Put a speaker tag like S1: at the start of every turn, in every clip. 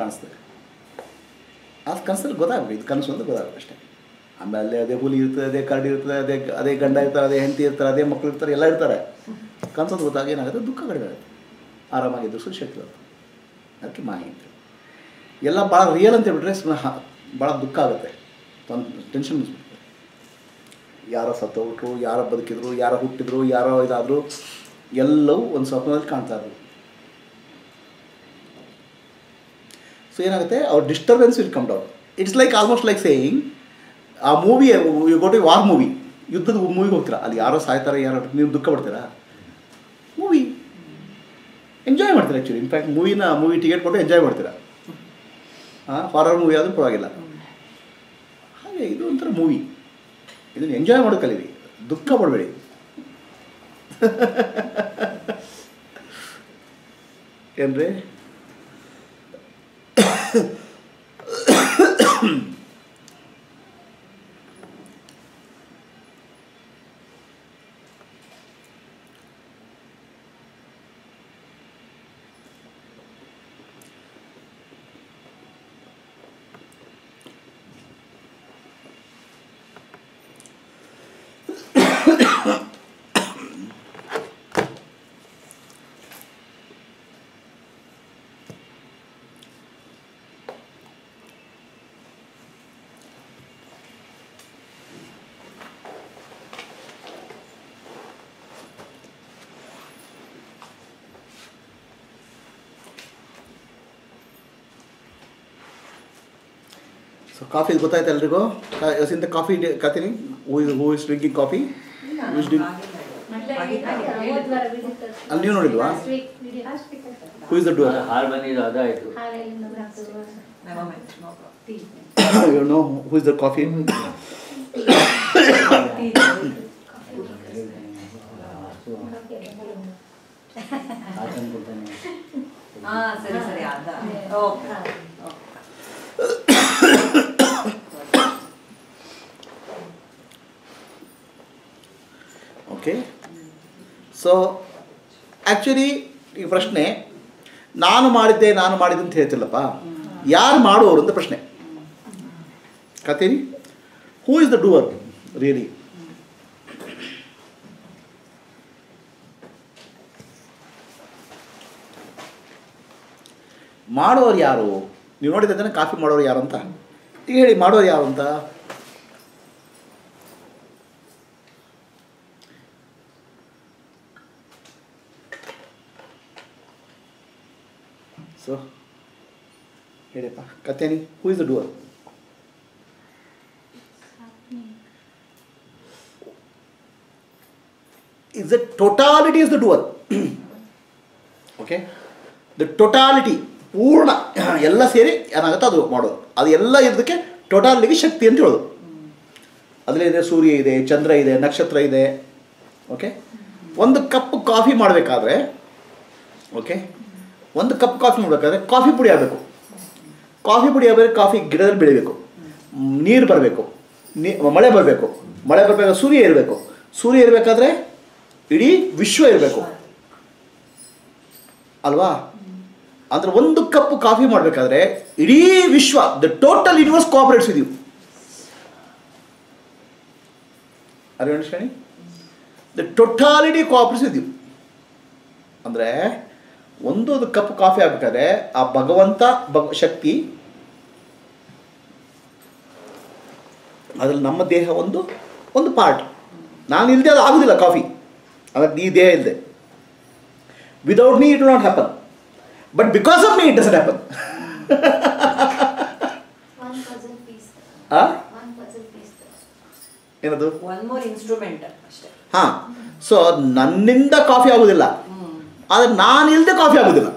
S1: ಕಾಣಿಸ್ತದೆ. ಅದು ಕನಸಲ್ಲಿ ಗೊತ್ತಾಗಬೇಕು, ಇದು ಕನಸು ಅಂತ ಗೊತ್ತಾಗಬೇಕು ಅಷ್ಟೇ. ಆಮೇಲೆ ಅದೇ ಹುಲಿ ಇರ್ತದೆ, ಅದೇ ಕರಡಿ ಇರ್ತದೆ, ಅದೇ ಅದೇ ಗಂಡ ಇರ್ತಾರೆ, ಅದೇ ಹೆಂಡತಿ ಇರ್ತಾರೆ, ಅದೇ ಮಕ್ಕಳು ಇರ್ತಾರೆ, ಎಲ್ಲ ಇರ್ತಾರೆ. ಕನಸೋದು ಗೊತ್ತಾಗ ಏನಾಗುತ್ತೆ? ದುಃಖ ಕಡಿಮೆ ಆಗುತ್ತೆ. ಆರಾಮಾಗಿದ್ದು ಸುಶಕ್ತಿ ಬರುತ್ತೆ ಅದಕ್ಕೆ ಮಾಹಿತಿ ಎಲ್ಲ ಭಾಳ ರಿಯಲ್ ಅಂತ ಹೇಳ್ಬಿಟ್ರೆ ಭಾಳ ದುಃಖ ಆಗುತ್ತೆ. ಟೆನ್ಷನ್ ಅನಿಸ್ಬಿಡ್ತಾರೆ ಯಾರೋ ಸತ್ತೋಗ್ಬಿಟ್ರು, ಯಾರೋ ಬದುಕಿದ್ರು, ಯಾರೋ ಹುಟ್ಟಿದ್ರು, ಯಾರೋ ಇದಾದರೂ, ಎಲ್ಲವೂ ಒಂದು ಸ್ವಪ್ನದಲ್ಲಿ ಕಾಣ್ತಾ ಇದ್ರು ಸೊ ಏನಾಗುತ್ತೆ? ಅವ್ರ disturbance will come down it's like almost like saying a movie you go to war movie ಯುದ್ಧದ ಮೂವಿಗೆ ಹೋಗ್ತೀರಾ? ಅಲ್ಲಿ ಯಾರೋ ಸಾಯ್ತಾರೆ, ಯಾರೋ ನೀವು ದುಃಖ ಪಡ್ತೀರಾ? ಮೂವಿ ಎಂಜಾಯ್ ಮಾಡ್ತೀರಾ ಆ್ಯಕ್ಚುಲಿ ಇನ್ಫ್ಯಾಕ್ಟ್ ಮೂವಿನ ಮೂವಿ ಟಿಕೆಟ್ ಕೊಟ್ಟು ಎಂಜಾಯ್ ಮಾಡ್ತೀರಾ? ಹಾಂ ಹಾರರ್ ಮೂವಿ ಆದರೂ ಪರವಾಗಿಲ್ಲ. ಹಾಗೆ ಇದು ಒಂಥರ ಮೂವಿ ಇದನ್ನು ಎಂಜಾಯ್ ಮಾಡೋದು ಕಲೀರಿ. ದುಃಖ ಪಡಬೇಡಿ. ಏನ್ರಿ? Ahem. ಕಾಫಿ ಗೊತ್ತಾಯ್ತು ಎಲ್ರಿಗೂ? ಸಿಂತ coffee ಕತೀನಿ who is who is drinking coffee is drink ಅಲ್ಲಿ ನೀವು ನೋಡಿಲ್ವಾ? ಹೂ ಇಸ್ ದ ಡೂರ್
S2: ಹಾಲು ಬಂದಿದ್ದು ಅದಾಯ್ತು
S1: you know who is
S2: the coffee
S3: ಹಾ ಸರಿ ಸರಿ ಅದ ಓಕೆ
S1: ಓಕೆ? ಸೊ ಆ್ಯಕ್ಚುಲಿ ಈ ಪ್ರಶ್ನೆ, ನಾನು ಮಾಡಿದ್ದೆ ನಾನು ಮಾಡಿದ್ದೆ ಅಂತ ಹೇಳ್ತಿಲ್ಲಪ್ಪ. ಯಾರು ಮಾಡುವವರು ಅಂತ ಪ್ರಶ್ನೆ. ಕತೀರಿ who is the doer really ಮಾಡೋರು ಯಾರು? ನೀವು ನೋಡಿದ್ರೆ ಕಾಫಿ ಮಾಡೋರು ಯಾರು ಅಂತ? ಈಗ ಹೇಳಿ ಮಾಡೋರು ಯಾರು ಅಂತ? ಸೊ ಹೇಳಿಪ್ಪ ಕತ್ತೇನಿ who is the doer? Is the totality is the doer. Okay the totality ಪೂರ್ಣ ಎಲ್ಲ ಸೇರಿ ಏನಾಗುತ್ತೆ ಅದು ಮಾಡೋದು. ಅದು ಎಲ್ಲ ಇರೋದಕ್ಕೆ ಟೋಟಾಲಿಗೆ ಶಕ್ತಿ ಅಂತ ಹೇಳೋದು. ಅದರಲ್ಲಿದೆ ಸೂರ್ಯ ಇದೆ, ಚಂದ್ರ ಇದೆ, ನಕ್ಷತ್ರ ಇದೆ. ಓಕೆ ಒಂದು ಕಪ್ ಕಾಫಿ ಮಾಡಬೇಕಾದ್ರೆ ಓಕೆ ಒಂದು ಕಪ್ ಕಾಫಿ ಮಾಡಬೇಕಾದ್ರೆ ಕಾಫಿ ಪುಡಿ ಆಗಬೇಕು. ಕಾಫಿ ಪುಡಿ ಆಗಬೇಕು ಕಾಫಿ ಗಿಡದಲ್ಲಿ ಬೆಳಿಬೇಕು. ನೀರು ಬರಬೇಕು. ನೀ, ಮಳೆ ಬರಬೇಕು. ಮಳೆ ಬರಬೇಕಾದ್ರೆ ಸೂರ್ಯ ಇರಬೇಕು. ಸೂರ್ಯ ಇರಬೇಕಾದ್ರೆ ಇಡೀ ವಿಶ್ವ ಇರಬೇಕು. ಅಲ್ವಾ? ಅಂದ್ರೆ ಒಂದು ಕಪ್ ಕಾಫಿ ಮಾಡಬೇಕಾದ್ರೆ ಇಡೀ ವಿಶ್ವ ದ ಟೋಟಲ್ ಯೂನಿವರ್ಸ್ ಕೋಆಪರೇಟ್ಸ್ ಇದೀವಿ ಅರೆ ಅಂಡರ್ಸ್ಟ್ಯಾಂಡಿಂಗ್ ದ ಟೋಟಾಲಿಟಿ ಕೋಆಪರೇಟ್ಸ್ ಇದೀವಿ ಅಂದರೆ ಒಂದು ಕಪ್ ಕಾಫಿ ಆಗಬೇಕಾದ್ರೆ ಆ ಭಗವಂತ ಭಗ ಶಕ್ತಿ ಅದ್ರಲ್ಲಿ ನಮ್ಮ ದೇಹ ಒಂದು ಒಂದು ಪಾರ್ಟ್ ನಾನು ಇಲ್ಲದೆ ಅದು ಆಗೋದಿಲ್ಲ ಕಾಫಿ. ಅದಕ್ಕೆ ಈ ದೇಹ ಇಲ್ಲದೆ without me it not happen
S4: but because of
S1: me
S4: it doesn't happen
S1: ಏನದು?
S3: ಹಾ ಮೋರ್ ಇನ್ಸ್ಟ್ರೂಮೆಂಟ್ ಅಷ್ಟೇ.
S1: ಹಾಂ. ಸೊ ನನ್ನಿಂದ ಕಾಫಿ ಆಗೋದಿಲ್ಲ. ಆದರೆ ನಾನು ಇಲ್ಲದೆ ಕಾಫಿ ಆಗೋದಿಲ್ಲ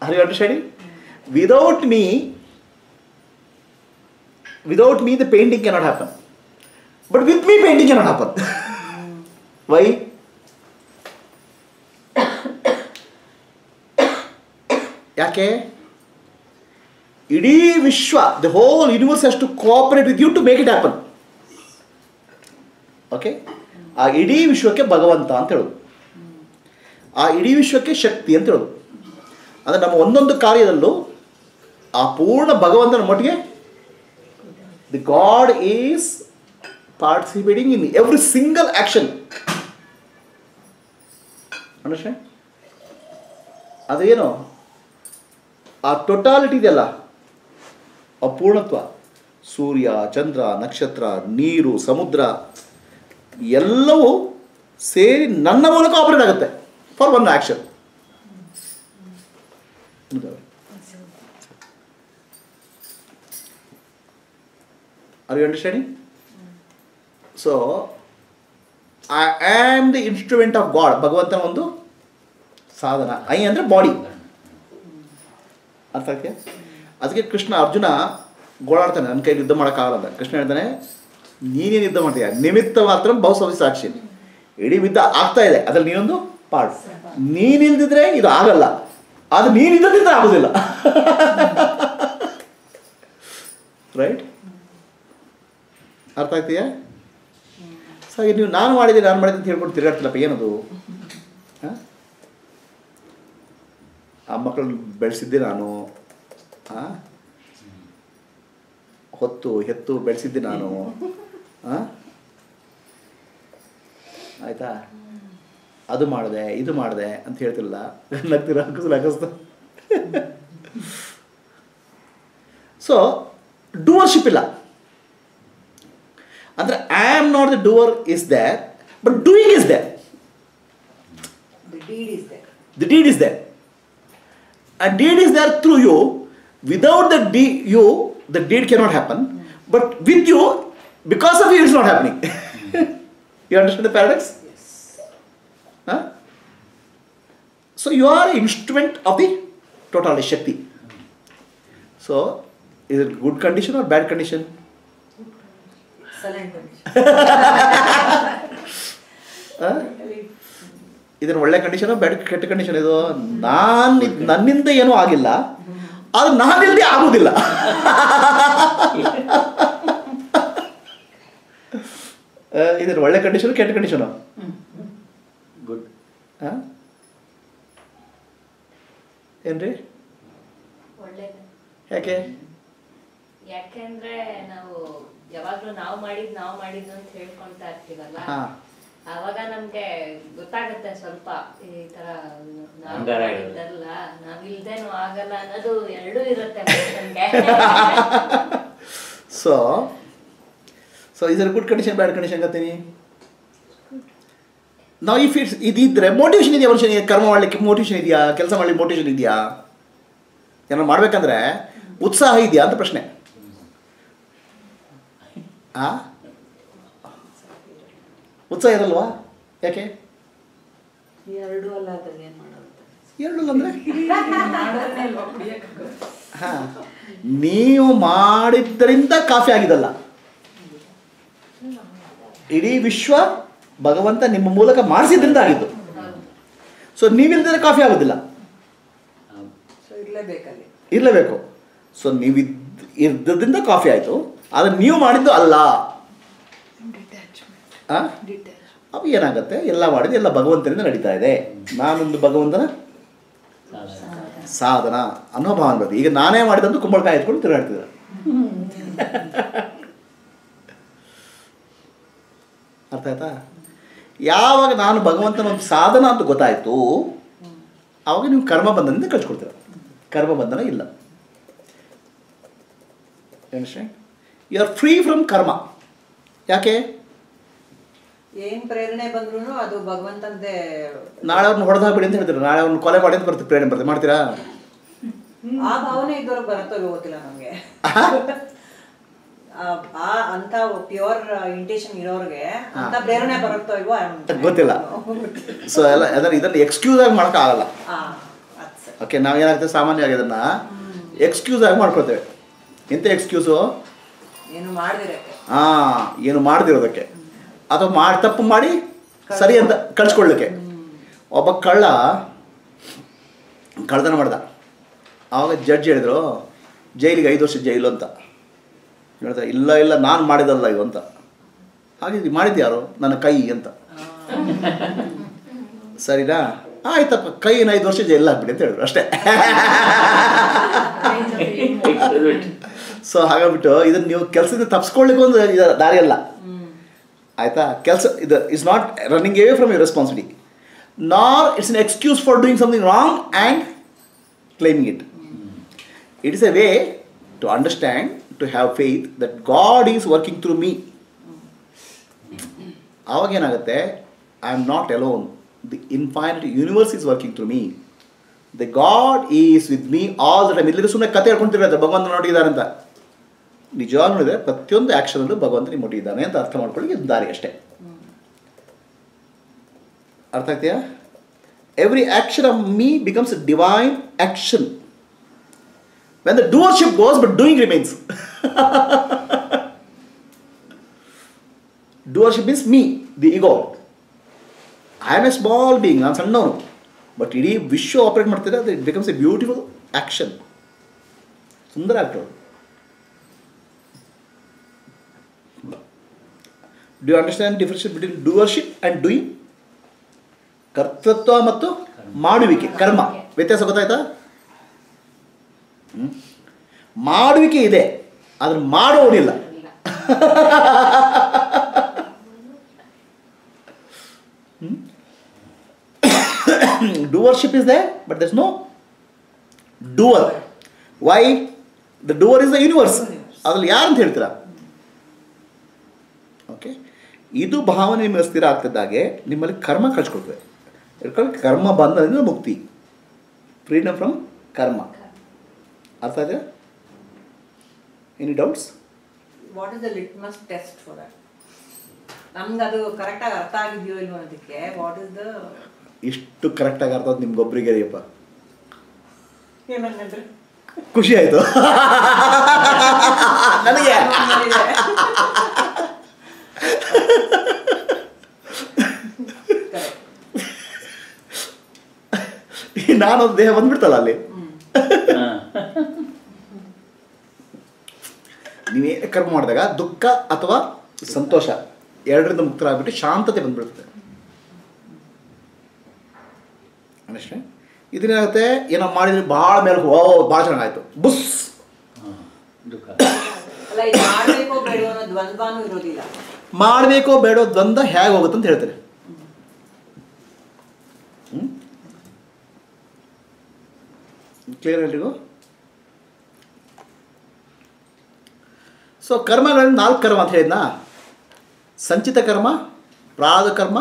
S1: ಹರಿ understanding? Without me, without me, the painting cannot happen. But with me, painting cannot happen. Why? ಯಾಕೆ ಇಡೀ ವಿಶ್ವ the whole universe has to cooperate with you to make it happen okay ಆ ಇಡೀ ವಿಶ್ವಕ್ಕೆ ಭಗವಂತ ಅಂತ ಹೇಳೋದು. ಆ ಇಡೀ ವಿಶ್ವಕ್ಕೆ ಶಕ್ತಿ ಅಂತ ಹೇಳೋದು. ಅಂದರೆ ನಮ್ಮ ಒಂದೊಂದು ಕಾರ್ಯದಲ್ಲೂ ಆ ಪೂರ್ಣ ಭಗವಂತನ ಮಟ್ಟಿಗೆ the God is participating in every single action understand ಅದೇನು ಆ ಟೊಟಾಲಿಟಿ ಇದೆಯಲ್ಲ ಅಪೂರ್ಣತ್ವ ಸೂರ್ಯ, ಚಂದ್ರ, ನಕ್ಷತ್ರ, ನೀರು, ಸಮುದ್ರ ಎಲ್ಲವೂ ಸೇರಿ ನನ್ನ ಮೂಲಕ ಆಪರೇಟ್ ಆಗುತ್ತೆ for one action are you understanding so I am the instrument of God ಭಗವಂತನ ಒಂದು ಸಾಧನ. ಐ ಅಂದರೆ ಬಾಡಿ ಅರ್ಥ ಆಗ್ತೀಯ? ಅದಕ್ಕೆ ಕೃಷ್ಣ ಅರ್ಜುನ ಗೋಳಾಡ್ತಾನೆ. ನನ್ನ ಕೈಲಿ ಯುದ್ಧ ಮಾಡೋಕ್ಕಾಗಲ್ಲ ಕೃಷ್ಣ ಹೇಳ್ತಾನೆ ನೀನೇನು ಯುದ್ಧ ಮಾಡ್ತೀಯ? ನಿಮಿತ್ತ ಮಾತ್ರ ಬಹು ಸಾಕ್ಷಿ. ಇಡೀ ಯುದ್ಧ ಆಗ್ತಾ ಇದೆ. ಅದ್ರಲ್ಲಿ ನೀನೊಂದು ಪಾರ್ಟ್ ನೀನಿಲ್ದಿದ್ರೆ ಇದು ಆಗಲ್ಲ. ಅದು ನೀನಿಲ್ಲದಿದ್ರೆ ಆಗೋದಿಲ್ಲ. ರೈಟ್ ಅರ್ಥ ಆಗ್ತೀಯಾ? ಸರಿ ನೀವು ನಾನು ಮಾಡಿದೆ ನಾನು ಮಾಡಿದೆ ಅಂತ ಹೇಳ್ಕೊಂಡು ತಿರುಗಾಡ್ತಿಲ್ಲಪ್ಪ, ಏನದು? ಆ ಮಕ್ಕಳನ್ನ ಬೆಳೆಸಿದ್ದೆ ನಾನು. ಹೊತ್ತು, ಹೆತ್ತು ಬೆಳೆಸಿದ್ದೆ ನಾನು. ಆಯ್ತಾ? ಅದು ಮಾಡಿದೆ ಇದು ಮಾಡಿದೆ ಅಂತ ಹೇಳ್ತಿರಲ್ಲ? ನಗ್ತೀರ ಸೊ ಡೂವರ್ಶಿಪ್ ಇಲ್ಲ. ಅಂದ್ರೆ I am not the doer is there
S3: but doing is there
S1: the deed is there deed is there through you without the D you the deed cannot happen but with you because of you, it's not happening. you understand the paradox? Yes. Huh? So you are an instrument of the total Shakti. So, is it good condition or bad condition?
S3: Excellent condition.
S1: Huh? ಇದನ್ನು ಒಳ್ಳೆ condition ಬ್ಯಾಡ್ ಕೆಟ್ಟ condition ಇದು ನಾನು ನನ್ನಿಂದ ಏನೂ ಆಗಿಲ್ಲ ಅದು ನಾನಿಲ್ಲದೆ ಆಗುವುದಿಲ್ಲ ಇದನ್ನು ಒಳ್ಳೆ ಕಂಡೀಷನ್ ಕೆಟ್ಟ ಕಂಡೀಷನು
S2: ಗುಡ್
S1: ಏನ್ರಿ? ಯಾಕೆ?
S5: ಯಾಕೆಂದ್ರೆ ನಾವು ಯಾವಾಗ್ಲೂ ನಾವು ಮಾಡಿದ್ ನಾವು ಮಾಡಿದ್ದು ಅಂತ ಹೇಳ್ಕೊಂತಾ ಇರ್ತೀವಲ್ಲ?
S1: ಅವಾಗ
S5: ಆವಾಗ ನಮ್ಗೆ ಗೊತ್ತಾಗುತ್ತೆ ಸ್ವಲ್ಪ ಈ ತರ ನಾವು
S2: ಹಂಗಾರ
S5: ಮಾಡಿದ್ದಲ್ಲ ನಾವಿಲ್ದೇನು ಆಗಲ್ಲ ಅನ್ನೋದು ಎರಡೂ ಇರುತ್ತೆ
S1: ಸೊ ಇದರ ಗುಡ್ ಕಂಡೀಷನ್ ಬ್ಯಾಡ್ ಕಂಡೀಷನ್ ಕತ್ತೀನಿ ನಾವು ಇಫ್ ಇಟ್ಸ್ ಇದಿದ್ರೆ ಮೋಟಿವೇಶನ್ ಇದೆಯಾ ಮನುಷ್ಯನಿಗೆ? ಕರ್ಮ ಮಾಡಲಿಕ್ಕೆ ಮೋಟಿವೇಶನ್ ಇದೆಯಾ? ಕೆಲಸ ಮಾಡಲಿಕ್ಕೆ ಮೋಟಿವೇಶನ್ ಇದೆಯಾ? ಏನೋ ಮಾಡ್ಬೇಕಂದ್ರೆ ಉತ್ಸಾಹ ಇದೆಯಾ ಅಂತ ಪ್ರಶ್ನೆ. ಆ? ಉತ್ಸಾಹ ಇರಲ್ವಾ? ಯಾಕೆ?
S3: ಎರಡು ಅಲ್ಲ ಅದ್ರಲ್ಲಿ ಏನ್ ಮಾಡೋದು?
S1: ಎರಡು ಅಂದರೆ? ಹಾ. ನೀವು ಮಾಡಿದ್ದರಿಂದ ಕಾಫಿ ಆಗಿದಲ್ಲ ಇಡೀ ವಿಶ್ವ ಭಗವಂತ ನಿಮ್ಮ ಮೂಲಕ ಮಾಡಿಸಿದ್ರಿಂದ ಆಗಿದ್ದು ಸೊ ನೀವಿಲ್ದಿದ್ರೆ ಕಾಫಿ ಆಗೋದಿಲ್ಲ. ಇರಲೇಬೇಕು. ಸೊ ನೀವು ಇದ್ದದ್ರಿಂದ ಕಾಫಿ ಆಯಿತು. ಆದರೆ ನೀವು ಮಾಡಿದ್ದು ಅಲ್ಲ? ಅವು ಏನಾಗುತ್ತೆ? ಎಲ್ಲ ಮಾಡಿದ್ದು ಎಲ್ಲ ಭಗವಂತನಿಂದ ನಡೀತಾ ಇದೆ. ನಾನೊಂದು ಭಗವಂತನ ಸಾಧನ ಅನ್ನೋ ಭಾವನೆ ಬರ್ತದೆ ಈಗ ನಾನೇ ಮಾಡಿದಂತೂ ಕುಂಬಳಕಾಯಿ ಎತ್ಕೊಂಡು ತಿರುಗಾಡ್ತಿದ್ದಾರೆ. ಅರ್ಥ ಆಯ್ತಾ? ಯಾವಾಗ ನಾನು ಭಗವಂತನ ಒಂದು ಸಾಧನ ಅಂತ ಗೊತ್ತಾಯಿತು ಆವಾಗ ನೀವು ಕರ್ಮ ಬಂಧನದಿಂದ ಕಳ್ಸಿಕೊಡ್ತೀರ ಕರ್ಮ ಬಂಧನ ಇಲ್ಲ ಯು ಆರ್ ಫ್ರೀ ಫ್ರಮ್ ಕರ್ಮ ಯಾಕೆ?
S3: ಏನ್ ಪ್ರೇರಣೆ ಬಂದ್ರು ಅದು ಭಗವಂತಂದೇ
S1: ನಾಳೆ ಅವ್ರನ್ನ ಹೊಡೆದ ಹಾಕ್ಬಿಡಿ ಅಂತ ಹೇಳ್ತೀರ? ನಾಳೆ ಅವ್ರನ್ನ ಕೊಲೆ ಮಾಡಿ ಅಂತ ಬರ್ತೀವಿ ಪ್ರೇರಣೆ ಬರ್ತದೆ ಮಾಡ್ತೀರಾ?
S3: ಆ ಭಾವನೆ ಇದ್ದವ್ರಿಗೆ ಬರುತ್ತೋ ಗೊತ್ತಿಲ್ಲ ನಮ್ಗೆ. ಆ- ಅಂತ ಪ್ಯೂರ್ ಇಂಟೇಷನ್ ಇರೋರ್ಗೆ ಅಂತ ಪ್ರೇರಣೆ ಬರುತ್ತೋ ಇಲ್ವೋ
S1: ಗೊತ್ತಿಲ್ಲ. ಸೊ ಎಲ್ಲ ಅದನ್ನ ಇದನ್ನು ಎಕ್ಸ್ಕ್ಯೂಸ್ ಆಗಿ ಮಾಡೋಕ್ಕಾಗಲ್ಲ
S3: ಆಗಲ್ಲ.
S1: ಓಕೆ ನಾವೇನಾಗ್ತದೆ ಸಾಮಾನ್ಯವಾಗಿ ಅದನ್ನು ಎಕ್ಸ್ಕ್ಯೂಸ್ ಆಗಿ ಮಾಡ್ಕೊಳ್ತೇವೆ. ಎಂತ ಎಕ್ಸ್ಕ್ಯೂಸು
S3: ಏನು
S1: ಹಾಂ ಏನು ಮಾಡದಿರೋದಕ್ಕೆ. ಅಥವಾ ಮಾಡಿ ತಪ್ಪು ಮಾಡಿ ಸರಿ ಅಂತ ಕಳ್ಸ್ಕೊಳ್ಳಿಕ್ಕೆ. ಒಬ್ಬ ಕಳ್ಳ ಕಳ್ತನ ಮಾಡ್ದ. ಆವಾಗ ಜಡ್ಜ್ ಹೇಳಿದ್ರು ಜೈಲಿಗೆ ಐದು ವರ್ಷ ಜೈಲು ಅಂತ. ಹೇಳ್ತಾ, ಇಲ್ಲ ಇಲ್ಲ, ನಾನು ಮಾಡಿದಲ್ಲ ಇವು ಅಂತ. ಹಾಗೆ ಮಾಡಿದ್ದು ಯಾರು? ನನ್ನ ಕೈ ಅಂತ. ಸರಿನಾ? ಆಯ್ತಪ್ಪ ಕೈನ ಐದು ವರ್ಷ ಜೈಲ್ ಹಾಕ್ಬಿಡಿ ಅಂತ ಹೇಳಿದ್ರು ಅಷ್ಟೇ. ಸೊ ಹಾಗಾಗ್ಬಿಟ್ಟು ಇದನ್ನ ನೀವು ಕೆಲಸದಿಂದ ತಪ್ಪಿಸ್ಕೊಳ್ಳಿಕ್ಕೂ ಒಂದು ದಾರಿ ಅಲ್ಲ. ಆಯ್ತಾ? ಕೆಲಸ, ಇದು is not running away from your responsibility nor it's an excuse for doing something wrong and claiming it it is a way to understand to have faith that God is working through me ಆವಾಗೇನಾಗುತ್ತೆ I am not alone the infinite universe is working through me the God is with me all the time ಇಲ್ಲಿ ಸುಮ್ಮನೆ ಕತೆ ಹೇಳ್ಕೊಂತಿರೋದು ಭಗವಂತ ನೋಡಿದ್ದಾರೆ ಅಂತ. ನಿಜವಾಗ್ಲೂ ಇದೆ, ಪ್ರತಿಯೊಂದು ಆ್ಯಕ್ಷನಲ್ಲೂ ಭಗವಂತ ನಿಮ್ಮ ಅಂತ ಅರ್ಥ ಮಾಡ್ಕೊಳ್ಳಿ ಇದು ದಾರಿ ಅಷ್ಟೇ. ಅರ್ಥ ಆಗ್ತೀಯಾ? Every action of me becomes divine action when the doership goes but doing remains doership means me the ego I am a small being ನಾನು ಸಣ್ಣವನು ಬಟ್ ಇಡೀ ವಿಶ್ವ ಆಪರೇಟ್ ಮಾಡ್ತಿದ್ರೆ ಅದು it becomes a beautiful action ಸುಂದರ ಆಗ್ತದೆ do understand difference between doership and doing ಕರ್ತೃತ್ವ ಮತ್ತು ಮಾಡುವಿಕೆ, ಕರ್ಮ. ವ್ಯತ್ಯಾಸ ಗೊತ್ತಾಯ್ತಾ? ಮಾಡುವಿಕೆ ಇದೆ. ಆದ್ರೆ ಮಾಡೋನಿಲ್ಲ doership is there but this no doer why the doer is the universe ಅದ್ರಲ್ಲಿ ಯಾರು ಅಂತ ಹೇಳ್ತೀರಾ? ಓಕೆ ಇದು ಭಾವನೆ ನಿಮಗೆ ಸ್ಥಿರ ಆಗ್ತಿದ್ದಾಗೆ ನಿಮ್ಮಲ್ಲಿ ಕರ್ಮ ಕಳ್ಸ್ಕೊಡ್ತದೆ ಯಾಕಂದ್ರೆ ಕರ್ಮ ಬಂಧನದಿಂದ ಮುಕ್ತಿ. ಫ್ರೀಡಮ್ ಫ್ರಮ್ ಕರ್ಮ ಅರ್ಥ ಇದೆಯಾ any doubts
S3: what is the litmus test for that ನಮ್ಗೆ ಅದು ಕರೆಕ್ಟಾಗಿ ಅರ್ಥ ಆಗಿದೆಯೋ ಇಲ್ವೋ ಅದಕ್ಕೆ ವಾಟ್ ಇಸ್ ದ
S1: ಇಷ್ಟು ಕರೆಕ್ಟಾಗಿ ಅರ್ಥ ಆಯ್ತು ನಿಮ್ಗೊಬ್ರಿಗೆ ಅಯ್ಯಪ್ಪ
S3: ಏನಂದ್ರೆ
S1: ಖುಷಿ ಆಯಿತು. ನನಗೆ? ನಾನೊಂದು ದೇಹ ಬಂದ್ಬಿಡ್ತಲ್ಲ ಅಲ್ಲಿ? ನೀವೇನೇ ಕರ್ಮ ಮಾಡಿದಾಗ ದುಃಖ ಅಥವಾ ಸಂತೋಷ ಎರಡರಿಂದ ಮುಕ್ತರಾಗ್ಬಿಟ್ಟು ಶಾಂತತೆ ಬಂದ್ಬಿಡ್ತದೆ ಅಷ್ಟೇ? ಇದನ್ನೇನಾಗುತ್ತೆ ಏನೋ ಮಾಡಿದ್ರೆ ಭಾಳ ಮೇಲೆ ಓ ಭಾಳ ಚೆನ್ನಾಗಾಯ್ತು ಬುಸ್!
S2: ದುಃಖ.
S3: ಮಾಡಬೇಕೋ
S1: ಬೇಡೋ ದ್ವಂದ್ವ ಹೇಗೆ ಹೋಗುತ್ತೆ ಅಂತ ಹೇಳ್ತಾರೆ ಕ್ಲಿಯರ್ ಎಲ್ರಿಗೂ ಸೊ ಕರ್ಮಗಳಲ್ಲಿ ನಾಲ್ಕು ಕರ್ಮ ಅಂತ ಹೇಳಿದ್ನಾ? ಸಂಚಿತ ಕರ್ಮ ಪ್ರಾದ ಕರ್ಮ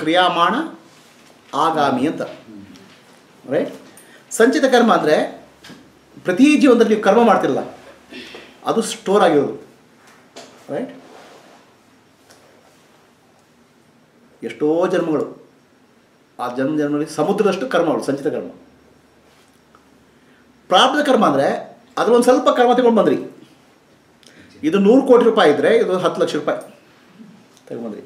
S1: ಕ್ರಿಯಾಮಾಣ, ಆಗಾಮಿ ಅಂತ. ರೈಟ್ ಸಂಚಿತ ಕರ್ಮ ಅಂದರೆ ಪ್ರತಿ ಜೀವನದಲ್ಲಿ ನೀವು ಕರ್ಮ ಮಾಡ್ತಿರಲ್ಲ, ಅದು ಸ್ಟೋರ್ ಆಗಿರೋದು. ರೈಟ್ ಎಷ್ಟೋ ಜನ್ಮಗಳು, ಆ ಜನ್ಮ ಜನ್ಮದಲ್ಲಿ ಸಮುದ್ರದಷ್ಟು ಕರ್ಮಗಳು ಸಂಚಿತ ಕರ್ಮ ಪ್ರಾರ್ಥ ಕರ್ಮ ಅಂದರೆ ಅದರೊಂದು ಸ್ವಲ್ಪ ಕರ್ಮ ತಗೊಂಡು ಬಂದ್ರಿ. ಇದು ನೂರು ಕೋಟಿ ರೂಪಾಯಿ ಇದ್ರೆ ಇದು ಹತ್ತು ಲಕ್ಷ ರೂಪಾಯಿ. ತಗೊಂಡ್ರಿ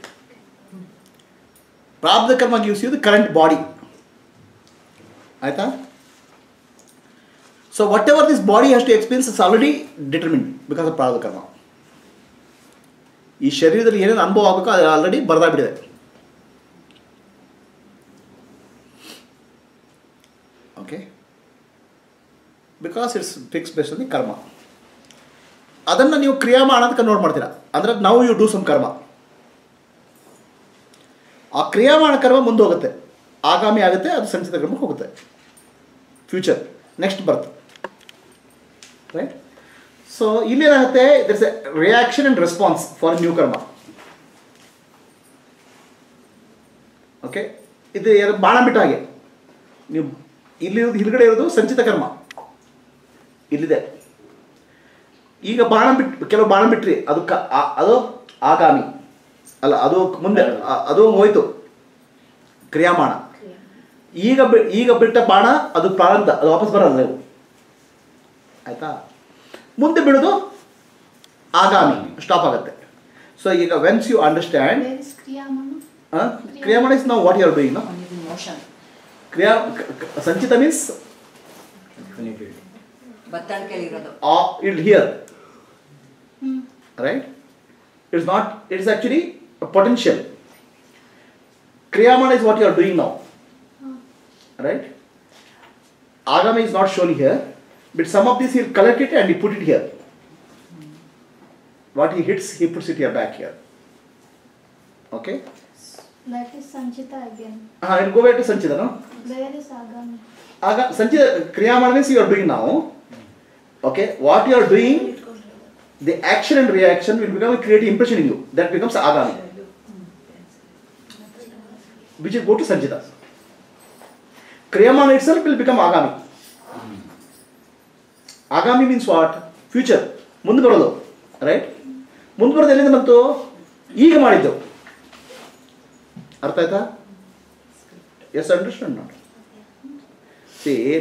S1: ಪ್ರಾರಬ್ಧ ಕರ್ಮ ಯೂಸ್ ಯು ಕರೆಂಟ್ ಬಾಡಿ ಆಯ್ತಾ? So whatever this body has to experience is already determine because of ಪ್ರಾಬ್ಧಕರ್ಮ ಈ ಶರೀರದಲ್ಲಿ ಏನೇನು ಅನುಭವ ಆಗಬೇಕು ಅದು already ಬಿಡಿದೆ okay because it's fix base the karma ಅದನ್ನು ನೀವು ಕ್ರಿಯಾಮಾಣ ಅಂತ ಕನ್ವರ್ಟ್ ಮಾಡ್ತೀರಾ? ಅಂದರೆ ನಾವು ಯು ಡೂ ಸಮ್ ಕರ್ಮ ಆ ಕ್ರಿಯಾಮಾಣ ಕರ್ಮ ಮುಂದೆ ಹೋಗುತ್ತೆ ಆಗಾಮಿ ಆಗುತ್ತೆ, ಅದು ಸಂಚಿತ ಕರ್ಮಕ್ಕೆ ಹೋಗುತ್ತೆ. Future next birth right so ಇಲ್ಲೇನಾಗುತ್ತೆ that's a reaction and response for new karma okay ಇದು ಎರಡು ಬಾಣ ಬಿಟ್ಟ ಹಾಗೆ. ನೀವು ಇಲ್ಲಿರೋದು ಹಿಂದ್ಗಡೆ ಇರೋದು ಸಂಚಿತ ಕರ್ಮ. ಇಲ್ಲಿದೆ. ಈಗ ಬಾಣ ಬಿಟ್ಟು ಕೆಲವು ಬಾಣ ಬಿಟ್ರಿ ಅದು ಕ ಅದು ಆಗಾಮಿ. ಅಲ್ಲ ಅದು ಮುಂದೆ ಅದು ಹೋಯ್ತು. ಕ್ರಿಯಾಮಾಣ. ಈಗ ಬಿ- ಈಗ ಬಿಟ್ಟ ಬಾಣ ಅದು ಪ್ರಾರಂಭ ಅದು ವಾಪಸ್ ಬರಲ್ಲ ನೀವು. ಆಯ್ತಾ? ಮುಂದೆ ಬಿಡೋದು ಆಗಾಮಿ ಸ್ಟಾಪ್ ಆಗುತ್ತೆ. ಸೊ ಈಗ ವೆನ್ಸ್ ಯು ಅಂಡರ್ಸ್ಟ್ಯಾಂಡ್? ಕ್ರಿಯಾಮಾಣ? ಇಸ್ ನಾವು ವಾಟ್ ಯು ಆರ್ ಡೂಯಿಂಗ್ ಕ್ರಿಯಾ ಸಂಚಿತ ಮೀನ್ಸ್
S2: ಇಲ್ಲಿ
S3: ಬತ್ತಣಿಕೆಯಲ್ಲಿ
S1: hmm. right it is not it is actually a potential kriyamana is what you are doing now hmm. right agama is not shown here but some of this he collected it and he put it here hmm. what he hits he puts it here back here okay
S4: that is Sanchita again.
S1: Ah, I'll go back to Sanchita, no?
S4: Where is Agama?
S1: Aga, Sanchita, Kriyamana means you are doing now. Okay, what you are doing the action and reaction will become create impression in you. That becomes agami, which will go to Sanjita. Kriyaman itself will become agami. Agami means what? Future. ಮುಂದೆ ಬರೋದು right ಮುಂದೆ ಬರೋದು ಎಲ್ಲಿಂದ ಬಂತು ಈಗ ಮಾಡಿದ್ದು ಅರ್ಥ ಆಯ್ತಾ yes understand not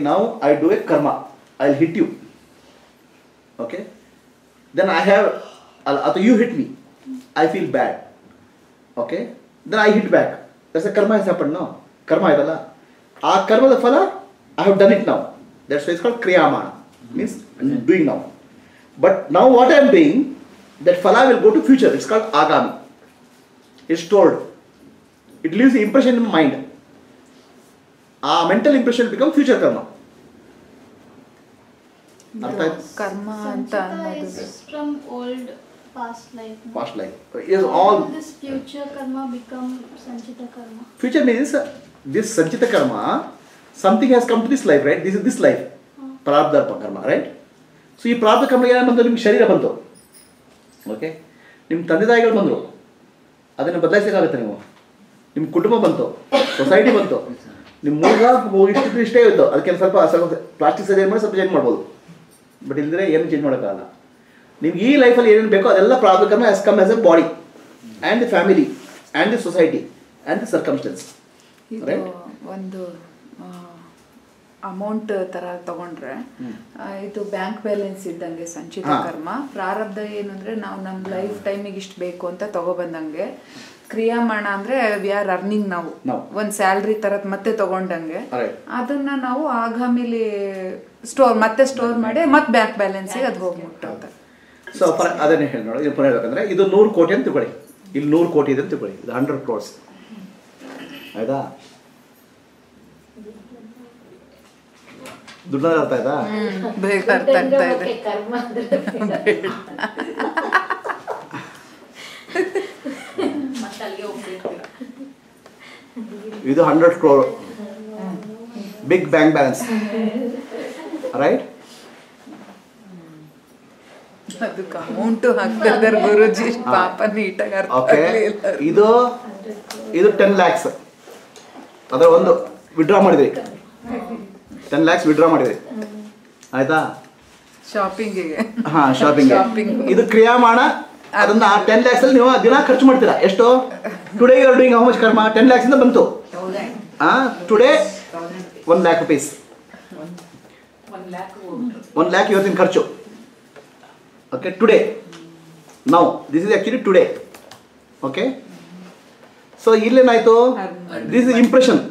S1: now I do a karma. I'll hit you. Okay? Then I have, or you hit me. I feel bad. Okay? Then I hit back. That's a karma has happened now. Karma idala. ಆ ಕರ್ಮದ ಫಲ I have done it ನಾವು that's it's called ಕ್ರಿಯಾಮಾಣ means doing ನಾವು but ನಾವು what I am doing that ಫಲ will go to future it's called ಆಗಾಮಿ it's told it leaves impression in mind ಆ mental impression become future karma ಅರ್ಥ ಆಯ್ತು
S6: ಕರ್ಮ ಅಂತ
S4: Sanchita
S6: ಅನ್ನೋದು.
S4: is from old past life. no?
S1: Past life is all
S4: this future karma become Sanchita karma.
S1: Future means this Sanchita karma something has come to this life right this is this life Prarabdha karma right so ಈ ಪ್ರಾರಬ್ಧ ಕರ್ಮ ಏನೇನು ಬಂತು? ನಿಮ್ಗೆ ಶರೀರ ಬಂತು. Okay ನಿಮ್ಮ ತಂದೆ ತಾಯಿಗಳು ಬಂದರು. ಅದನ್ನು ಬದಲಾಯಿಸೋಕ್ಕಾಗುತ್ತೆ ನೀವು? ನಿಮ್ಮ ಕುಟುಂಬ ಬಂತು. ಸೊಸೈಟಿ ಬಂತು. ನಿಮ್ಮ ಮೂಲ ಇಷ್ಟು ಇಷ್ಟೇ ಇತ್ತು. ಅದಕ್ಕೆ ಸ್ವಲ್ಪ ಸ್ವಲ್ಪ ಪ್ಲಾಸ್ಟಿಕ್ ಸರ್ಜರಿ ಮಾಡಿ ಸ್ವಲ್ಪ ಚೇಂಜ್ ಮಾಡ್ಬೋದು. ಬಟ್ ಇಲ್ಲದ್ರೆ ಏನು ಚೇಂಜ್ ಮಾಡೋಕ್ಕಾಗಲ್ಲ. ನಿಮ್ಗೆ ಈ ಲೈಫಲ್ಲಿ ಏನೇನು ಬೇಕೋ ಅದೆಲ್ಲ problem as come as a body and the family and the society and
S6: the
S1: circumstances
S6: ಒಂದು ಅಮೌಂಟ್ ತರ ತಗೊಂಡ್ರೆ ಇದು ಬ್ಯಾಂಕ್ ಬ್ಯಾಲೆನ್ಸ್ ಇದ್ದಂಗೆ ಸಂಚಿತ ಕರ್ಮ. ಪ್ರಾರಬ್ಧ ಏನು ಅಂದ್ರೆ ನಾವು ನಮ್ಮ ಲೈಫ್ ಟೈಮಿಗೆ ಇಷ್ಟು ಬೇಕು ಅಂತ ತಗೊಬಂದಂಗೆ ಕ್ರಿಯಾಮಾಣ ಅಂದ್ರೆ ವಿ ಆರ್ ಅರ್ನಿಂಗ್ ನಾವು
S1: ನಾವು.
S6: ಒಂದ್ ಸ್ಯಾಲ್ರಿ ತರದ್ ಮತ್ತೆ ತಗೊಂಡಂಗೆ. ಅದನ್ನ ನಾವು ಆಗಾಮಿಲಿ ಸ್ಟೋರ್ ಮತ್ತೆ ಸ್ಟೋರ್ ಮಾಡಿ ಮತ್ತೆ ಬ್ಯಾಂಕ್ ಬ್ಯಾಲೆನ್ಸಿಗೆ ಅದು ಹೋಗಿ ಮುಟ್ಟುತ್ತೆ
S1: ಸೊ ಅದನ್ನೇ ಹೇಳಿ ನೋಡಿ ಇದು ಪುನಃ ಹೇಳ್ಬೇಕಂದ್ರೆ ಇದು ನೂರು ಕೋಟಿ ಅಂತ ತಿಳ್ಕೊಳ್ಳಿ. ಇಲ್ಲಿ ನೂರು ಕೋಟಿ ಇದೆ ಅಂತ ತಿಳ್ಕೊಳ್ಳಿ. ಇದು ಹಂಡ್ರೆಡ್ ಕ್ರೋರ್ಸ್ ಆಯ್ತಾ? ದುಡ್ಡ ಅರ್ಥ ಆಯ್ತಾ?
S6: ಬೇಗ ಅರ್ಥ ಆಗ್ತಾ ಇದೆ
S5: ಕರ್ಮ ಅಂದ್ರೆ ಮತ್ತೆ ಅಲ್ಲಿಗೆ ಹೋಗ್ಬಿಡ್ತೀರ
S1: ಇದು hundred crore big bank balance right
S6: ಅದಕ್ಕೆ ಅಮೌಂಟು ಹಾಕ್ತಿದ್ದಾರೆ ಗುರುಜಿ. ಪಾಪ ನೀಟಾಗಿ ಅರ್ಥ
S1: ಓಕೆ
S6: ಆಗ್ಲಿಲ್ಲ
S1: ಇದು ಇದು ಟೆನ್ ಲ್ಯಾಕ್ಸ್ ಅದರ ಒಂದು ವಿಡ್ರಾ ಮಾಡಿದ್ರಿ. ಟೆನ್ ಲ್ಯಾಕ್ಸ್ ವಿಡ್ರಾ ಮಾಡಿದ್ರಿ. ಆಯ್ತಾ?
S6: ಶಾಪಿಂಗ್
S1: ಹಾ ಶಾಪಿಂಗ್. ಇದು ಕ್ರಿಯಾಮಾಣ ಅದನ್ನ ಟೆನ್ ಲ್ಯಾಕ್ಸ್ ಅಲ್ಲಿ ನೀವು ದಿನ ಖರ್ಚು ಮಾಡ್ತೀರಾ? ಎಷ್ಟು? Today you are doing how much karma ten lakhs ಇಂದ ಬಂತು. ಹಾ today one
S3: lakh rupees
S1: one lakh ಇವತ್ತಿನ ಖರ್ಚು. Okay today now this is actually today okay so ಇಲ್ಲೇನಾಯ್ತು? This
S2: is impression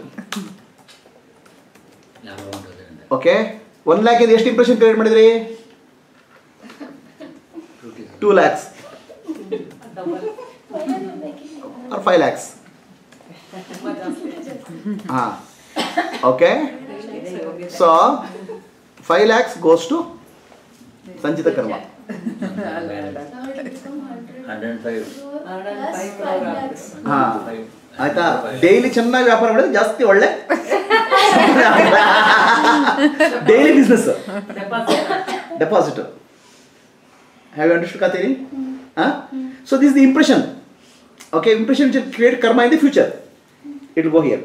S1: okay one lakh ಇದು ಎಷ್ಟು ಇಂಪ್ರೆಷನ್ ಕ್ರಿಯೇಟ್ ಮಾಡಿದ್ರಿ? Two lakhs or five lakhs ಹಾಂ okay so five lakhs goes to Sanchita karma
S2: hundred five
S4: Plus five. Lakhs.
S1: ಹಾಂ ಆಯ್ತಾ? Daily ಚೆನ್ನಾಗಿ ವ್ಯಾಪಾರ ಮಾಡಿದ್ರೆ ಜಾಸ್ತಿ ಒಳ್ಳೆ? Daily business deposit have understood ಕಾತೀರಿ ಹಾಂ so this the impression okay impression which create karma in the future it go here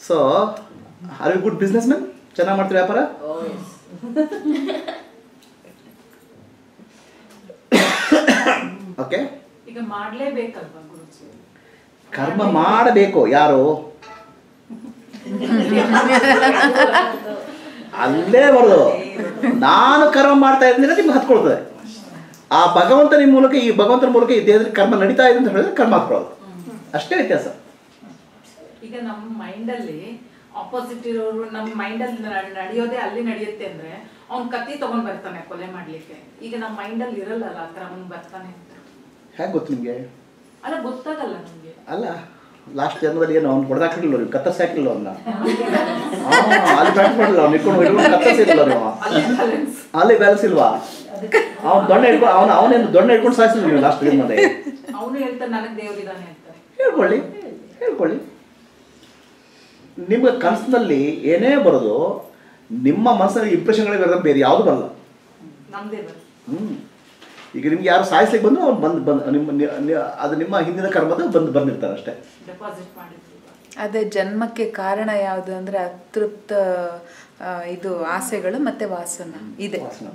S1: so are you good business man ಚೆನ್ನಾಗಿ ಮಾಡ್ತೀರಿ ವ್ಯಾಪಾರ ಓಕೆ ಕರ್ಮ ಮಾಡಬೇಕು ಯಾರು? ಅಲ್ಲೇ ಬರೋದು. ನಾನು ಕರ್ಮ ಮಾಡ್ತಾ ಇದ್ದೀನಿ ನಿಮ್ಗೆ ಹತ್ಕೊಳ್ತದೆ. ಆ ಭಗವಂತನ ಮೂಲಕ ಈ ಭಗವಂತನ ಮೂಲಕ ಈ ದೇಹದಲ್ಲಿ ಕರ್ಮ ನಡೀತಾ ಇದೆ ಅಂತ ಹೇಳಿದ್ರೆ ಕರ್ಮ ಹಾಕೊಳ್ಳೋದು ಅಷ್ಟೇ ವ್ಯತ್ಯಾಸ.
S3: ಈಗ ನಮ್ಮ ಮೈಂಡಲ್ಲಿ ಆಪೋಸಿಟ್ ಇರೋರು ನಮ್ಮ ಮೈಂಡಲ್ಲಿ ನಡೆಯೋದೇ ಅಲ್ಲಿ ನಡೆಯುತ್ತೆ ಅಂದ್ರೆ ಅವ್ನ್ ಕತ್ತಿ ತಗೊಂಡ್ ಬರ್ತಾನೆ ಕೊಲೆ ಮಾಡ್ಲಿಕ್ಕೆ. ಈಗ ನಮ್ಮ ಮೈಂಡಲ್ಲಿ ಇರಲ್ಲ ಆ ಥರ ಅವ್ನು ಬರ್ತಾನೆ ಅಂತ.
S1: ಹೇಗೆ ಗೊತ್ತು ನಿಮಗೆ?
S3: ಅಲ್ಲ ಗೊತ್ತಾಗಲ್ಲ ನಮ್ಗೆ.
S1: ಅಲ್ಲ ಲಾಸ್ಟ್ ಜನ್ಮದಲ್ಲಿ ಏನು ಅವ್ನು ಹೊಡೆದಾಕಿಲ್ಲ ನೀವು ಕತ್ತರ್ಸಿ ಹಾಕಿಲ್ಲ ಅವ್ನ ಅಲ್ಲಿ ಬ್ಯಾಟ್ ಮಾಡಿಲ್ಲ ಅವ್ನು ಇಟ್ಕೊಂಡು ನೀವು
S3: ಅಲ್ಲಿ.
S1: ಅಲ್ಲಿ ಬ್ಯಾಲೆನ್ಸ್ ಇಲ್ವಾ? ಅವ್ನು ದೊಣ್ಣೆ ಹಿಡ್ಕೊಂಡು ಅವನು ಅವನೇನು ದೊಣ್ಣೆ ಹಿಡ್ಕೊಂಡು ಸಾಯಿಸಿದ್ರು ನೀವು ಲಾಸ್ಟ್ ಜನ್ಮದಲ್ಲಿ
S3: ಅವನು ಹೇಳ್ತಾನೆ ನನಗೆ ದೇವರಿದ್ದಾನೆ ಅಂತಾರೆ
S1: ಹೇಳ್ಕೊಳ್ಳಿ ಹೇಳ್ಕೊಳ್ಳಿ. ನಿಮ್ಮ ಕನಸಿನಲ್ಲಿ ಏನೇ ಬರೋದು ನಿಮ್ಮ ಮನಸ್ಸಿನ ಇಂಪ್ರೆಷನ್ಗಳೇ ಬರೋದು ಬೇರೆ ಯಾವುದು ಬರಲ್ಲ. ಹ್ಞೂ. ಈಗ ನಿಮ್ಗೆ ಯಾರು ಸಾಯಿಸ್ಲಿಕ್ಕೆ ಬಂದು ಅವ್ರು ಬಂದು ಬಂದು ನಿಮ್ಮ ಅದು ನಿಮ್ಮ ಹಿಂದಿನ ಕರ್ಮದ ಬಂದು ಬಂದಿರ್ತಾರೆ ಅಷ್ಟೇ.
S6: ಅದೇ ಜನ್ಮಕ್ಕೆ ಕಾರಣ ಯಾವುದು ಅಂದರೆ ಅತೃಪ್ತ ಇದು ಆಸೆಗಳು ಮತ್ತೆ ವಾಸನ ಇದೆ.
S1: ವಾಸನ.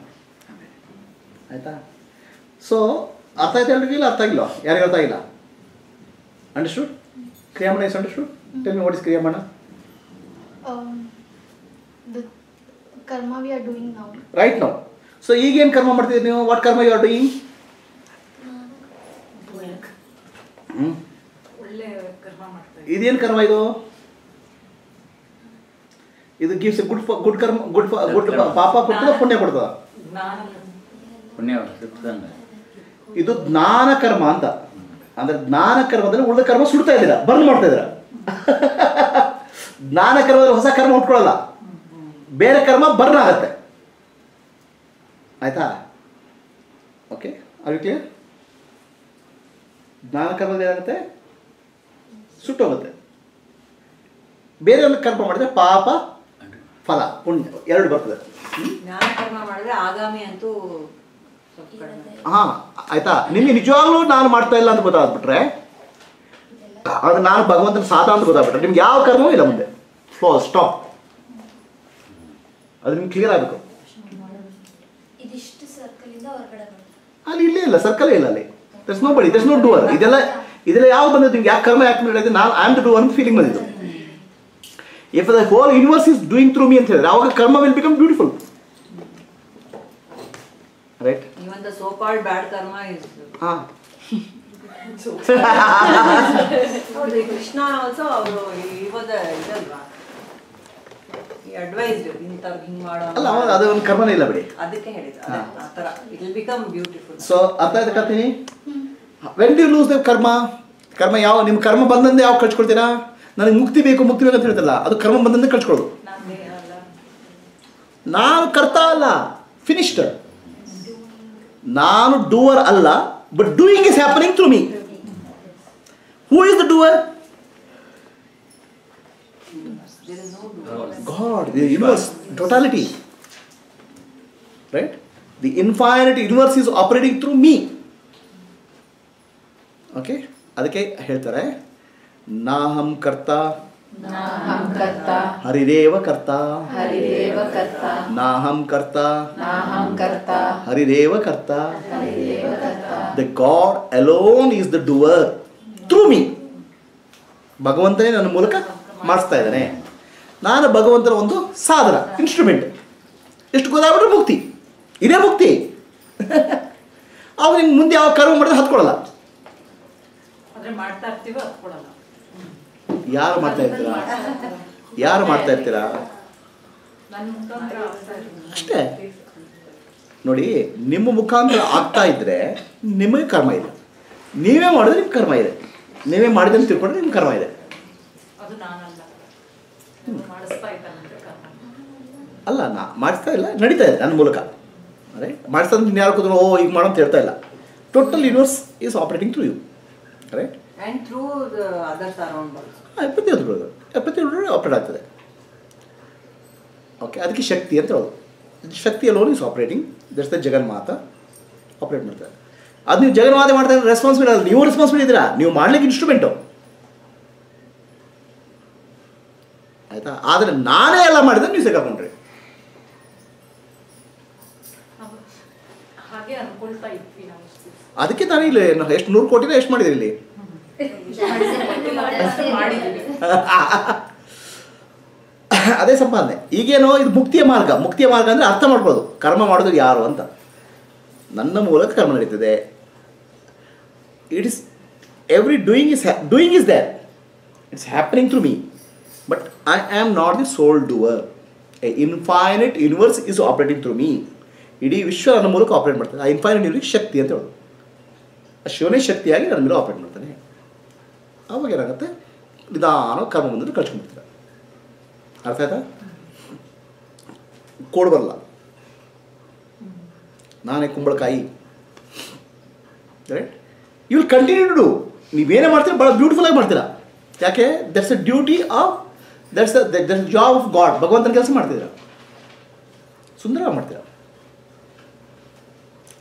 S1: ಆಯ್ತಾ? ಸೊ ಅರ್ಥ ಆಯ್ತು ಎಲ್ರಿಗೂ ಇಲ್ಲ? ಅರ್ಥ ಆಗಿಲ್ಲ ಯಾರಿಗೆ ಅರ್ಥ ಆಗಿಲ್ಲ? Understood Kriyamana is understood tell me
S4: what is Kriyamana we are doing now.
S1: Right ನಾವು ಸೊ ಈಗೇನು ಕರ್ಮ ಮಾಡ್ತಿದ್ದೀರಿ ನೀವು? ವಾಟ್ ಕರ್ಮ ಯು ಆರ್ ಡೂಯಿಂಗ್
S3: ಕರ್ಮ
S1: ಇದೇನು ಕರ್ಮ ಇದು? ಇದು gives good good karma good good ಪಾಪ ಕೊಡ್ತದ ಪುಣ್ಯ ಕೊಡ್ತದ?
S2: ಪುಣ್ಯ
S1: ಇದು ಜ್ಞಾನ ಕರ್ಮ ಅಂತ. ಅಂದ್ರೆ ಜ್ಞಾನ ಕರ್ಮದಲ್ಲಿ ಉಳಿದ ಕರ್ಮ ಸುಡ್ತಾ ಇದ್ದೀರಾ, ಬರ್ನ್ ಮಾಡ್ತಾ ಇದ್ದೀರಾ. ಜ್ಞಾನ ಕರ್ಮದಲ್ಲಿ ಹೊಸ ಕರ್ಮ ಉಟ್ಕೊಳ್ಳಲ್ಲ. ಬೇರೆ ಕರ್ಮ ಬರ್ನ್ ಆಗತ್ತೆ. ಆಯ್ತಾ? ಓಕೆ ಅದು ಕ್ಲಿಯರ್ ಜ್ಞಾನ ಕರ್ಮದಲ್ಲಿ ಏನಾಗುತ್ತೆ? ಸುಟ್ಟೋಗುತ್ತೆ. ಬೇರೆ ಒಂದು ಕರ್ಮ ಮಾಡಿದ್ರೆ ಪಾಪ ಫಲ, ಪುಣ್ಯ, ಎರಡು ಬರ್ತದೆ.
S7: ಜ್ಞಾನ ಕರ್ಮ ಮಾಡಿದ್ರೆ ಆಗಾಮಿ ಅಂತೂ
S1: ಹಾ ಆಯ್ತಾ? ನಿಮಗೆ ನಿಜವಾಗ್ಲೂ ನಾನು ಮಾಡ್ತಾ ಇಲ್ಲ ಅಂತ ಗೊತ್ತಾಗ್ಬಿಟ್ರೆ? ಅದು ನಾನು ಭಗವಂತನ ಸಾಧ ಅಂತ ಗೊತ್ತಾಗ್ಬಿಟ್ರೆ ನಿಮ್ಗೆ ಯಾವ ಕರ್ಮವೂ ಇಲ್ಲ ಮುಂದೆ. ಸ್ಟಾಪ್ ಅದು ನಿಮ್ಗೆ ಕ್ಲಿಯರ್ ಆಗಬೇಕು. ಅಲ್ಲಿ ಇಲ್ಲೇ ಇಲ್ಲ ಸರ್ಕಲ್ ಇಲ್ಲ ಅಲ್ಲಿ. ದರ್ಸ್ ನೋ ಬಡಿ ದರ್ಸ್ ನೋ ಡೂವರ್ ಇದೆಲ್ಲ ಇದೆಲ್ಲ ಯಾವ ಬಂದಿದ್ದು? ನಿಮ್ಗೆ ಯಾಕೆ ಕರ್ಮ ಯಾಕೆ ಮಾಡಿದೆ ನಾನು ಐ ಆಮ್ ದ ಡೂವರ್ ಅಂತ ಫೀಲಿಂಗ್ ಬಂದಿದ್ದು. If the whole universe is doing through me ಅಂತ ಹೇಳಿದ್ರೆ ಅವಾಗ
S7: karma will become
S1: beautiful
S7: right Krishna also ಅವರು ಇವಾಗ ಇದಲ್ವಾ? ಅಡ್ವೈಸ್ಡ್ ಇಂಥವ್ರು ಹಿಂಗ್ ಮಾಡೋ
S1: ಅಲ್ಲ ಅವಾಗ ಅದು ಒಂದು ಕರ್ಮನೇ ಇಲ್ಲ ಬಿಡಿ.
S7: ಅದಕ್ಕೆ ಆ ತರ it will become beautiful
S1: so ಅರ್ಥ ಆಯ್ತು ಕತ್ತೀನಿ ವೆನ್ ಲೂಸ್ ದ ಕರ್ಮ ಕರ್ಮ ಯಾವ ನಿಮ್ಮ ಕರ್ಮ ಬಂದಂದೆ ಯಾವ ಕಳ್ಸ್ಕೊಳ್ತೀರಾ ನನಗೆ ಮುಕ್ತಿ ಬೇಕು ಮುಕ್ತಿ ಬೇಕು ಅಂತ ಹೇಳ್ತಲ್ಲ ಅದು ಕರ್ಮ ಬಂದಂದೆ ಕಳ್ಸ್ಕೊಳ್ಳೋದು ನಾನು ಕರ್ತ ಅಲ್ಲ ಫಿನಿಶ್ಡ್ ನಾನು ಡೂವರ್ ಅಲ್ಲ but doing is happening through me who is the doer God, the universe, totality. Right? The infinite universe is operating through me. Okay ಅದಕ್ಕೆ ಹೇಳ್ತಾರೆ ನಾಹಂ ಕರ್ತ
S6: ನಾಹಂ ಕರ್ತ.
S1: ಹರಿರೇವ ಕರ್ತ.
S6: ಹರಿದೇವ ಕರ್ತಾ.
S1: ನಾಹಂ ಕರ್ತ.
S6: ನಾಹಂ ಕರ್ತ.
S1: ಹರಿರೇವ ಕರ್ತ.
S6: ಹರಿದೇವ ಕರ್ತ.
S1: The God alone is the doer through me ಭಗವಂತನೇ ನನ್ನ ಮೂಲಕ ಮಾಡಿಸ್ತಾ ಇದ್ದಾನೆ. ನಾನು ಭಗವಂತನ ಒಂದು ಸಾಧನ ಇನ್ಸ್ಟ್ರೂಮೆಂಟ್ ಎಷ್ಟು ಗೊತ್ತಾಗ್ಬಿಟ್ರೆ ಮುಕ್ತಿ. ಇದೇ ಮುಕ್ತಿ. ಅವ್ನು ನಿಮ್ಗೆ ಮುಂದೆ ಯಾವ ಕರ್ಮ ಮಾಡಿದ್ರೆ ಹತ್ಕೊಳ್ಳಲ್ಲ.
S3: ಮಾಡ್ತಾ ಇರ್ತೀವಿ ಹತ್ಕೊಳಲ್ಲ
S1: ಯಾರು ಮಾಡ್ತಾ ಇರ್ತೀರಾ? ಯಾರು ಮಾಡ್ತಾ ಇರ್ತೀರಾ? ಅಷ್ಟೇ. ನೋಡಿ ನಿಮ್ಮ ಮುಖಾಂತರ ಆಗ್ತಾ ಇದ್ರೆ ನಿಮಗೆ ಕರ್ಮ ಇದೆ. ನೀವೇ ಮಾಡಿದ್ರೆ ನಿಮ್ಗೆ ಕರ್ಮ ಇದೆ. ನೀವೇ ಮಾಡಿದ್ರೆ ಅಂತ ತಿಳ್ಕೊಂಡ್ರೆ ನಿಮ್ಗೆ ಕರ್ಮ ಇದೆ. ಅಲ್ಲ ನಾ ಮಾಡಿಸ್ತಾ ಇಲ್ಲ ನಡೀತಾ ಇದೆ ನನ್ನ ಮೂಲಕ. ಅದೇ ಮಾಡಿಸ್ತಾ ನೀನು ಯಾರು ಕೂತ್ರು ಓ ಈಗ ಮಾಡೋ ಅಂತ ಹೇಳ್ತಾ ಇಲ್ಲ. Total universe is operating through you
S7: right and through the others around
S1: ಪ್ರತಿಯೊಂದು ನೋಡಿ ಒಪ್ರೇಟ್ ಆಗ್ತದೆ. ಓಕೆ ಅದಕ್ಕೆ ಶಕ್ತಿ ಅಂತ ಹೇಳೋದು. Shakti alone is operating that's the Jaganmata operate ಮಾಡ್ತಾರೆ. ಅದು ನೀವು ಜಗನ್ಮಾತೆ ಮಾಡ್ತಾ ರೆಸ್ಪಾನ್ಸಿಬಿಲ್ ಅಲ್ಲ. ನೀವು ರೆಸ್ಪಾನ್ಸಿಬಿಲಿಟಿ ಇದ್ದೀರಾ? ನೀವು ಮಾಡ್ಲಿಕ್ಕೆ ಇನ್ಸ್ಟ್ರೂಮೆಂಟು ಆಯಿತಾ? ಆದರೆ ನಾನೇ ಎಲ್ಲ ಮಾಡಿದ್ರೆ ನೀವು ಸಿಕ್ಕಾಕೊಂಡ್ರಿ. ಅದಕ್ಕೆ ನಾನು ಇಲ್ಲಿ ಎಷ್ಟು ನೂರು ಕೋಟಿನ ಎಷ್ಟು ಮಾಡಿದ್ರಿ ಇಲ್ಲಿ? ಅದೇ ಸಂಪಾದನೆ. ಈಗೇನೋ ಇದು ಮುಕ್ತಿಯ ಮಾರ್ಗ. ಮುಕ್ತಿಯ ಮಾರ್ಗ ಅಂದರೆ ಅರ್ಥ ಮಾಡ್ಕೊಳ್ಳೋದು. ಕರ್ಮ ಮಾಡೋದು ಯಾರು ಅಂತ. ನನ್ನ ಮೂಲಕ ಕರ್ಮ ನಡೀತದೆ. It is every doing is doing is that it's happening through me but I am not the sole doer a infinite universe is operating through me ಇಡೀ ವಿಶ್ವ ನನ್ನ ಮೂಲಕ ಆಪ್ರೇಟ್ ಮಾಡ್ತಾನೆ. ಆ ಇನ್ಫೈನೈಟ್ ಯೂನಿವರ್ಸ್ ಶಕ್ತಿ ಅಂತ ಹೇಳೋದು. ಆ ಶಿವನೇ ಶಕ್ತಿಯಾಗಿ ನನ್ನ ಮೇಲೆ ಆಪ್ರೇಟ್ ಮಾಡ್ತಾನೆ. ಆವಾಗ ಏನಾಗುತ್ತೆ ನಿಧಾನ ಕರ್ಮ ಬಂದ್ರೆ ಕಳ್ಸ್ಕೊಂಡ್ಬಿಡ್ತೀರ. ಅರ್ಥ ಆಯ್ತಾ? ಕೋಡ್ ಬರಲ್ಲ. ನಾನೇ ಕುಂಬಳಕಾಯಿ. Right you will continue do ನೀವೇನೇ ಮಾಡ್ತೀರಾ ಭಾಳ ಬ್ಯೂಟಿಫುಲ್ ಆಗಿ ಮಾಡ್ತೀರಾ. ಯಾಕೆ? That's a duty of that's that's job of God ಭಗವಂತನ ಕೆಲಸ ಮಾಡ್ತಿದ್ದೀರಾ? ಸುಂದರವಾಗಿ ಮಾಡ್ತೀರಾ?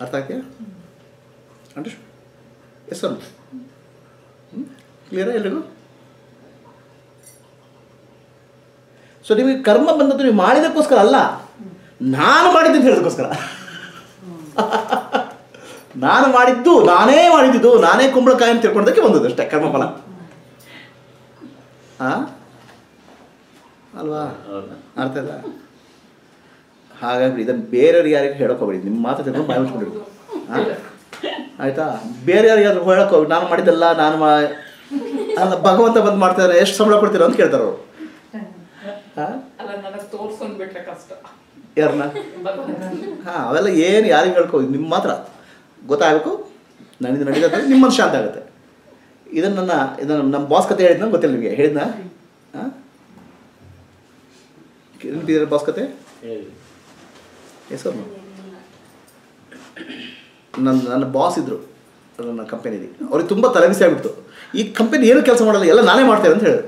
S1: ಅರ್ಥ ಆಗ್ತೀಯಾ? ಅಂಡರ್ ಎಸ್ ಸರ್ ಕ್ಲಿಯರಾ ಎಲ್ರಿಗೂ ಸೊ ನಿಮಗೆ ಕರ್ಮ ಬಂದದ್ದು ನೀವು ಮಾಡಿದಕ್ಕೋಸ್ಕರ ಅಲ್ಲ ನಾನು ಮಾಡಿದ್ದು ಹೇಳೋದಕ್ಕೋಸ್ಕರ ನಾನು ಮಾಡಿದ್ದು ನಾನೇ ಮಾಡಿದ್ದು ನಾನೇ ಕುಂಬಳಕಾಯಿ ಅಂತ ತಿಳ್ಕೊಂಡದಕ್ಕೆ ಬಂದದ್ದು ಅಷ್ಟೇ ಕರ್ಮಫಲ ಆ ಅಲ್ವಾ ಅರ್ಥ ಆಯ್ತಾ ಹಾಗಾಗಿ ಇದನ್ನು ಬೇರೆಯವ್ರಿಗೆ ಯಾರಿಗೂ ಹೇಳಕ್ ಹೋಗ್ಬೇಡಿ ನಿಮ್ಮ ಮಾತು ತಿಳ್ಕೊಂಡು ಬಾಯಿ ಮುಚ್ಕೊಂಡಿರು ಆಯ್ತಾ ಬೇರೆ ಯಾರಿಗಾದ್ರೂ ಹೇಳಕ್ ನಾನು ಮಾಡಿದ್ದಲ್ಲ ನಾನು ಅಲ್ಲ ಭಗವಂತ ಬಂದ್ ಮಾಡ್ತಾರೆ ಎಷ್ಟು ಸಂಬಳ ಕೊಡ್ತೀರಾ ಅಂತ ಕೇಳ್ತಾರೆ ಅವರು.
S3: ಅಲ್ಲ ನನಗೆ ತೋರ್ಸೊಂಡ್ ಬಿಟ್ರೆ ಕಷ್ಟ.
S1: ಯಾರನ್ನ ಹಾಂ ಅವೆಲ್ಲ ಏನು ಯಾರಿಗೆ ಹೇಳ್ಕೋ ನಿಮ್ಮ ಮಾತ್ರ. ಗೊತ್ತಾಗಬೇಕು? ನನಗೆ ನಡೀತಾ ನಿಮ್ಮ ಮನಸ್ಸು ಶಾಂತ ಆಗುತ್ತೆ. ಇದನ್ನು ನನ್ನ ಇದನ್ನು ನಮ್ಮ ಬಾಸ್ ಕತೆ ಹೇಳಿದ್ನ ಗೊತ್ತಿಲ್ಲ ನಿಮಗೆ. ಹೇಳಿದ್ನ? ಹಾಂ? ಬಾಸ್ ಕತೆ?
S2: ಹೇಳಿ.
S1: ಹೆಸರು ನನ್ನ ನನ್ನ ಬಾಸ್ ಇದ್ದರು ನನ್ನ ಕಂಪನಿಲಿ ಅವ್ರಿಗೆ ತುಂಬ ತಲೆಬಿಸಿ ಆಗ್ಬಿಡ್ತು. ಈ ಕಂಪನಿ ಏನು ಕೆಲಸ ಮಾಡಲ್ಲ, ಎಲ್ಲ ನಾನೇ ಮಾಡ್ತೇನೆ ಅಂತ ಹೇಳಿದ್ರು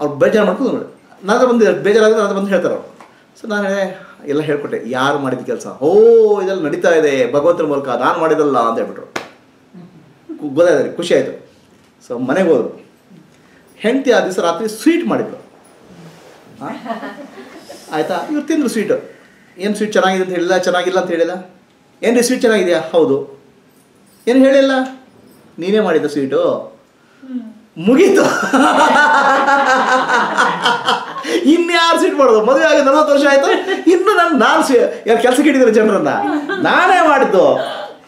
S1: ಅವ್ರು ಬೇಜಾರು ಮಾಡ್ಕೊಂಡು ನೋಡಿ ನಾನು ಬಂದು ಬೇಜಾರಾದ್ರೆ ನಾನು ಬಂದು ಹೇಳ್ತಾರೆ ಅವರು. ಸೊ ನಾನು ಎಲ್ಲ ಹೇಳ್ಕೊಟ್ಟೆ, ಯಾರು ಮಾಡಿದ ಕೆಲಸ? ಓ ಇದೆಲ್ಲ ನಡೀತಾ ಇದೆ, ಭಗವಂತನ ಮೂಲಕ ನಾನು ಮಾಡಿದಲ್ಲ ಅಂತ ಹೇಳ್ಬಿಟ್ರು. ಗೊತ್ತಾಯ್ತು, ಖುಷಿ ಆಯಿತು. ಸೊ ಮನೆಗೆ ಹೋದ್ರು. ಹೆಂಡತಿ ಆ ದಿವಸ ರಾತ್ರಿ ಸ್ವೀಟ್ ಮಾಡಿದ್ರು. ಆಯ್ತಾ? ಇವ್ರು ತಿಂದರು ಸ್ವೀಟು ಏನು ಸ್ವೀಟ್ ಚೆನ್ನಾಗಿದೆ ಅಂತ ಹೇಳಿಲ್ಲ, ಚೆನ್ನಾಗಿಲ್ಲ ಅಂತ ಹೇಳಿಲ್ಲ? ಏನು ರೀ ಸ್ವೀಟ್ ಚೆನ್ನಾಗಿದೆಯಾ? ಹೌದು. ಏನು ಹೇಳಿಲ್ಲ? ನೀನೇ ಮಾಡಿದ್ದ ಸ್ವೀಟು? ಮುಗೀತು. ಇನ್ಯಾರು ಸ್ವೀಟ್ ಮಾಡೋದು? ಮದುವೆ ಆಗಿ ನಲವತ್ತು ವರ್ಷ ಆಯ್ತು. ಇನ್ನು ನಾನು ನಾನು ಯಾರು ಕೆಲಸಕ್ಕೆ ಹಿಡಿದ್ರೆ ಜನರನ್ನ? ನಾನೇ ಮಾಡಿದ್ದು.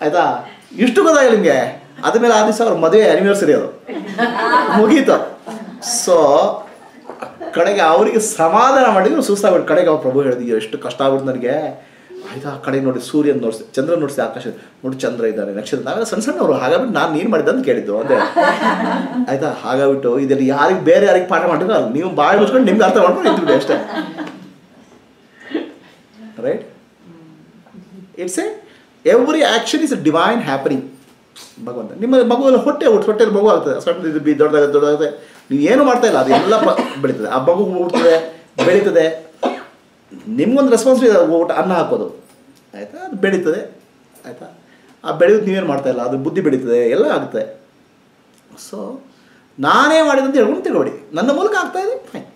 S1: ಆಯ್ತಾ? ಇಷ್ಟು ಗೊತ್ತಾಗಿಲ್ಲ ನಿಮಗೆ? ಅದ್ಮೇಲೆ ಆ ದಿವಸ ಅವ್ರ ಮದುವೆ ಆನಿವರ್ಸರಿ ಅದು. ಮುಗೀತು. ಸೊ ಕಡೆಗೆ ಅವರಿಗೆ ಸಮಾಧಾನ ಮಾಡಿದ್ರು ಸುಸ್ತಾಗ್ಬಿಟ್ಟು ಕಡೆಗೆ ಅವ್ರು ಪ್ರಭು ಹೇಳಿದ್ರು ಎಷ್ಟು ಕಷ್ಟ ಆಗ್ಬಿಡ್ತು ನನಗೆ. ಆಯ್ತಾ? ಆ ಕಡೆ ನೋಡಿ ಸೂರ್ಯನ ನೋಡಿಸಿ ಚಂದ್ರ ನೋಡಿಸಿ ಆಕಾಶ ನೋಡಿ ಚಂದ್ರ ಇದ್ದಾನೆ ನಕ್ಷತ್ರ. ನಾವೆಲ್ಲ ಸಣ್ಣ ಸಣ್ಣವರು, ಹಾಗಾಗ್ಬಿಟ್ಟು ನಾನು ಏನು ಮಾಡಿದ್ದೆ ಅಂತ ಕೇಳಿದ್ದು ಅದೇ ಆಯ್ತಾ? ಹಾಗಾಗ್ಬಿಟ್ಟು ಇದೆಲ್ಲ ಯಾರಿಗೆ ಬೇರೆ ಯಾರಿಗೆ ಪಾಠ ಮಾಡಿದ್ರು ಅಲ್ಲಿ, ನೀವು ಬಾಯಿ ಮುಚ್ಕೊಂಡು ನಿಮ್ಗೆ ಅರ್ಥ ಮಾಡ್ಕೊಂಡು ನಿಂತ್ಬಿಡಿ ಅಷ್ಟೇ. Right it's a every action is divine happening ಭಗವಂತ, ನಿಮ್ಮ ಮಗುವಲ್ಲಿ ಹೊಟ್ಟೆ ಹುಟ್ಟು ಹೊಟ್ಟೆಲಿ ಮಗು ಆಗ್ತದೆ. ಸಣ್ಣ ಇದು ದೊಡ್ಡದಾಗುತ್ತೆ ದೊಡ್ಡದಾಗುತ್ತೆ. ನೀವು ಏನು ಮಾಡ್ತಾ ಇಲ್ಲ ಅದು ಎಲ್ಲ ಬೆಳೀತದೆ. ಆ ಮಗು ಹುಡ್ತದೆ ಬೆಳೀತದೆ. ನಿಮ್ಗೊಂದು ರೆಸ್ಪಾನ್ಸಿಬಿಲಿಟಿ ಊಟ ಅನ್ನ ಹಾಕೋದು. ಆಯಿತಾ? ಅದು ಬೆಳೀತದೆ. ಆಯಿತಾ? ಆ ಬೆಳೆಯೋದು ನೀವೇನು ಮಾಡ್ತಾ ಇಲ್ಲ? ಅದು ಬುದ್ಧಿ ಬೆಳೀತದೆ, ಎಲ್ಲ ಆಗುತ್ತೆ. ಸೊ ನಾನೇ ಮಾಡಿದಂತ ಹೇಳ್ಕೊಂಡು ತಿಳ್ಕೊಬೇಡಿ. ನನ್ನ ಮೂಲಕ ಆಗ್ತಾ ಇದೆ? ಫೈನ್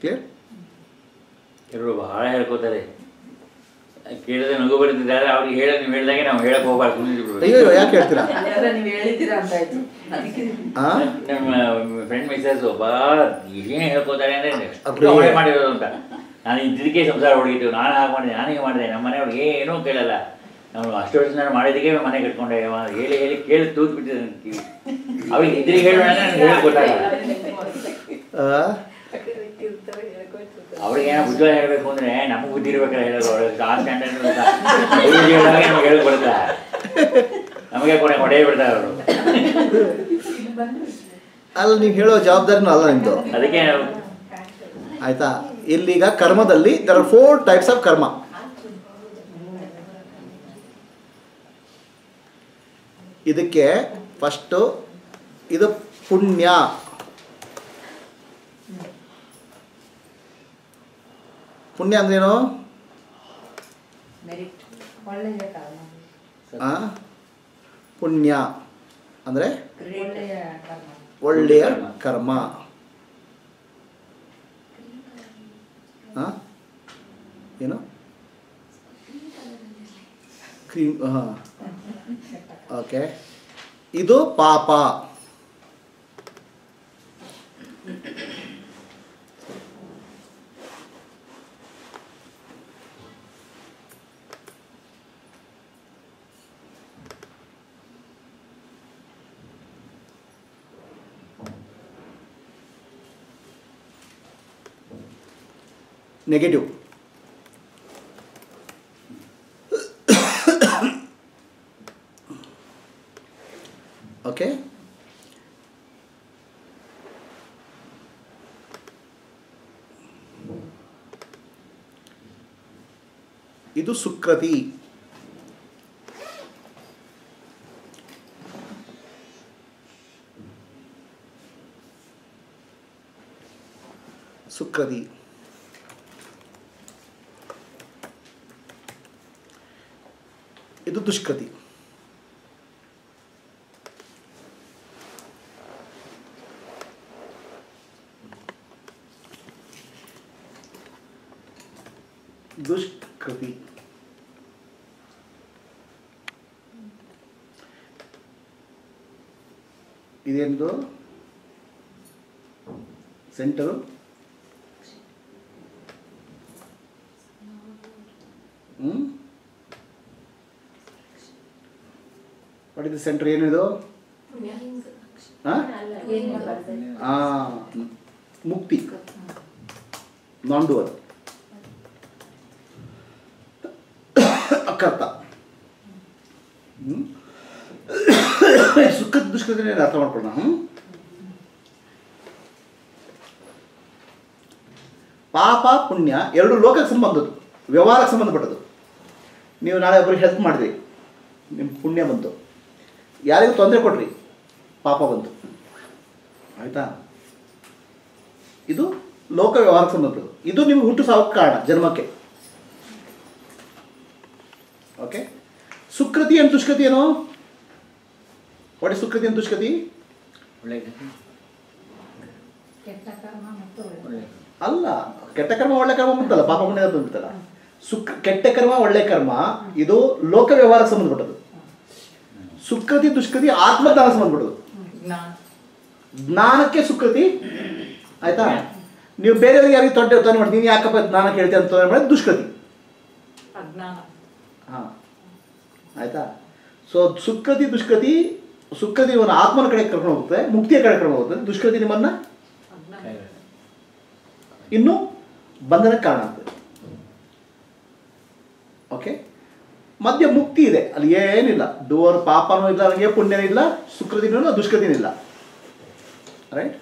S1: ಕ್ಲಿಯರ್
S2: ಎಲ್ಲರೂ ಬಹಳ ಹೇಳ್ಕೊತಾರೆ ಕೇಳಿದ್ರೆ ನಗು ಬರೀತಿದ್ದಾರೆ ಅವ್ರಿಗೆ ಹೇಳ ನೀವು ಹೇಳ್ದಾಗೆ ನಾವು ಹೇಳಕ್ ಹೋಗ್ಬಾರ್ದು ಸುಮ್ಮನೆ
S1: ಅಯ್ಯೋ ಅಯ್ಯೋ, ಯಾಕೆ ಹೇಳ್ತೀರಾ?
S7: ಯಾಕಂದ್ರೆ ನೀವು ಹೇಳಿದ್ದೀರಾ ಅಂತ ಆಯ್ತು. ಅದಕ್ಕೆ.
S1: ಹಾಂ
S2: ನಮ್ಮ ಫ್ರೆಂಡ್ ಮಿಸಸ್ ಒಬ್ಬ ಏನೇ ಹೇಳ್ಕೊತಾರೆ ಅಂದ್ರೆ
S1: ಅಬ್ಬೇ.
S2: ಅವಳೇ ಮಾಡಿರೋದು ಅಂತ. ನಾನು ಇದ್ದಕ್ಕೆ ಸಂಸಾರ ಹೊಡಿತು ನಾನು ಹಾಗೆ ಮಾಡಿದೆ ನಾನು ಹೀಗೆ ಮಾಡಿದೆ ನಮ್ಮ ಮನೆಯವ್ರಿಗೆ ಏನೂ ಕೇಳಲ್ಲ. ನಾವು ಅಷ್ಟು ವರ್ಷ ನಾನು ಮಾಡಿದ್ದಕ್ಕೆ ಮನೆ ಕಟ್ಕೊಂಡೆ ಅವ ಹೇಳಿ ಹೇಳಿ ಕೇಳಿ ತೂತ್ ಬಿಟ್ಟಿದೆ ನನ್ನ ಕಿವಿ. ಅವ್ರಿಗೆ ಇದ್ರಿಗೆ ಹೇಳೋಣ ನನಗೆ ಹೇಳಿ ಗೊತ್ತಾಗಲ್ಲ ಅವ್ರಿಗೆ ಏನೋ ಬುದ್ಧಿ ಹೇಳಬೇಕು ಅಂದ್ರೆ ನಮಗೆ ಬುದ್ಧಿ ಇರ್ಬೇಕಾದ್ರೆ ಹೇಳೋದು. ಆ ಸ್ಟ್ಯಾಂಡರ್ಡ್ ನಮಗೆ ಹೇಳಿ ಕೊಡ್ತಾ ನಮಗೆ ಕೊನೆ ಹೊಡೆಯ ಬಿಡ್ತಾರೆ ಅವರು.
S1: ಅಲ್ಲಿ ನೀವು ಹೇಳೋ ಜವಾಬ್ದಾರಿನೂ ಅಲ್ಲ ನಿಮ್ಮದು
S2: ಅದಕ್ಕೆ
S1: ಆಯ್ತಾ? ಇಲ್ಲಿಗ ಕರ್ಮದಲ್ಲಿ there are four types of karma ಇದಕ್ಕೆ ಫಸ್ಟು ಇದು ಪುಣ್ಯ. ಪುಣ್ಯ ಅಂದ್ರೇನು? ಪುಣ್ಯ ಅಂದರೆ?
S7: ಒಳ್ಳೆಯ ಕರ್ಮ.
S1: ಒಳ್ಳೆಯ ಕರ್ಮ. ಆ? ಏನು? ಕ್ರೀಮ್ ಹಾಂ ಓಕೆ. ಇದು ಪಾಪ. negative. okay. ಇದು ಸುಕ್ರತಿ ಸುಕ್ರತಿ ಇದು ದುಷ್ಕೃತಿ ದುಷ್ಕೃತಿ ಇದೇನು ಸೆಂಟರು ಹ್ಞೂ ಇದು ಸೆಂಟರ್ ಏನಿದು? ಮುಕ್ತಿ. ನಾನ್ ಡೂವರ್ ಅಕರ್ತ. ಹ್ಮ್? ಸುಖದ ದುಷ್ಕೃತಿನೇ ಅರ್ಥ ಮಾಡ್ಕೊಳ್ಳೋಣ? ಪಾಪ, ಪುಣ್ಯ ಎರಡು ಲೋಕಕ್ಕೆ ಸಂಬಂಧದ್ದು, ವ್ಯವಹಾರಕ್ಕೆ ಸಂಬಂಧಪಟ್ಟದ್ದು. ನೀವು ನಾಳೆ ಒಬ್ಬರಿಗೆ ಹೆಲ್ಪ್ ಮಾಡಿದ್ರಿ ನಿಮ್ಮ ಪುಣ್ಯ ಬಂತು. ಯಾರಿಗೂ ತೊಂದರೆ ಕೊಡ್ರಿ. ಪಾಪ ಬಂತು. ಆಯ್ತಾ? ಇದು ಲೋಕ ವ್ಯವಹಾರಕ್ಕೆ ಸಂಬಂಧ ಇದು ನಿಮ್ಗೆ ಹುಟ್ಟು ಸಾವಕ್ಕೆ ಕಾರಣ ಜನ್ಮಕ್ಕೆ. ಓಕೆ ಸುಕೃತಿ ಏನು ದುಷ್ಕೃತಿ ಏನು? ವಾಟ್ ಇಸ್ ಸುಕೃತಿ ಏನು ದುಷ್ಕೃತಿ? ಅಲ್ಲ ಕೆಟ್ಟ ಕರ್ಮ ಒಳ್ಳೆ ಕರ್ಮ ಬಂತಲ್ಲ ಪಾಪ ಪುಣ್ಯ ಅಂತ ಬಂತಲ್ಲ. ಸುಕ್ ಕೆಟ್ಟ ಕರ್ಮ ಒಳ್ಳೆ ಕರ್ಮ ಇದು ಲೋಕ ವ್ಯವಹಾರಕ್ಕೆ ಸಂಬಂಧಪಟ್ಟದ್ದು. ಸುಕೃತಿ ದುಷ್ಕೃತಿ ಆತ್ಮಜ್ಞಾನ
S3: ಜ್ಞಾನ.
S1: ಜ್ಞಾನಕ್ಕೆ ಸುಕೃತಿ. ಆಯ್ತಾ? ನೀವು ಬೇರೆಯವ್ರಿಗೆ ಯಾರಿಗೆ ತೊಂದರೆ ತೊಂದರೆ ಮಾಡಿ ನೀನು ಯಾಕಪ್ಪ ಜ್ಞಾನ ಕೇಳ್ತೀಯ ಅಂತ ತೊಂದರೆ ಮಾಡಿ ದುಷ್ಕೃತಿ. ಹಾಂ. ಆಯ್ತಾ? ಸೊ ಸುಕೃತಿ ದುಷ್ಕೃತಿ ಸುಕೃತಿ ಇವನ ಆತ್ಮನ ಕಡೆ ಕರ್ಕೊಂಡು ಹೋಗುತ್ತೆ ಮುಕ್ತಿಯ ಕಡೆ ಕರ್ಕೊಂಡು ಹೋಗುತ್ತೆ. ದುಷ್ಕೃತಿ ನಿಮ್ಮನ್ನ ಇನ್ನು ಬಂಧನಕ್ಕೆ ಕಾರಣ ಆಗ್ತದೆ. ಓಕೆ ಮಧ್ಯ ಮುಕ್ತಿ ಇದೆ. ಅಲ್ಲಿ ಏನಿಲ್ಲ. ಡೋರ್ ಪಾಪನೂ ಇಲ್ಲ ನನಗೆ ಪುಣ್ಯನೂ ಇಲ್ಲ, ಸುಕೃತಿನೂ ಇಲ್ಲ, ದುಷ್ಕೃತಿನೂ ಇಲ್ಲ. ರೈಟ್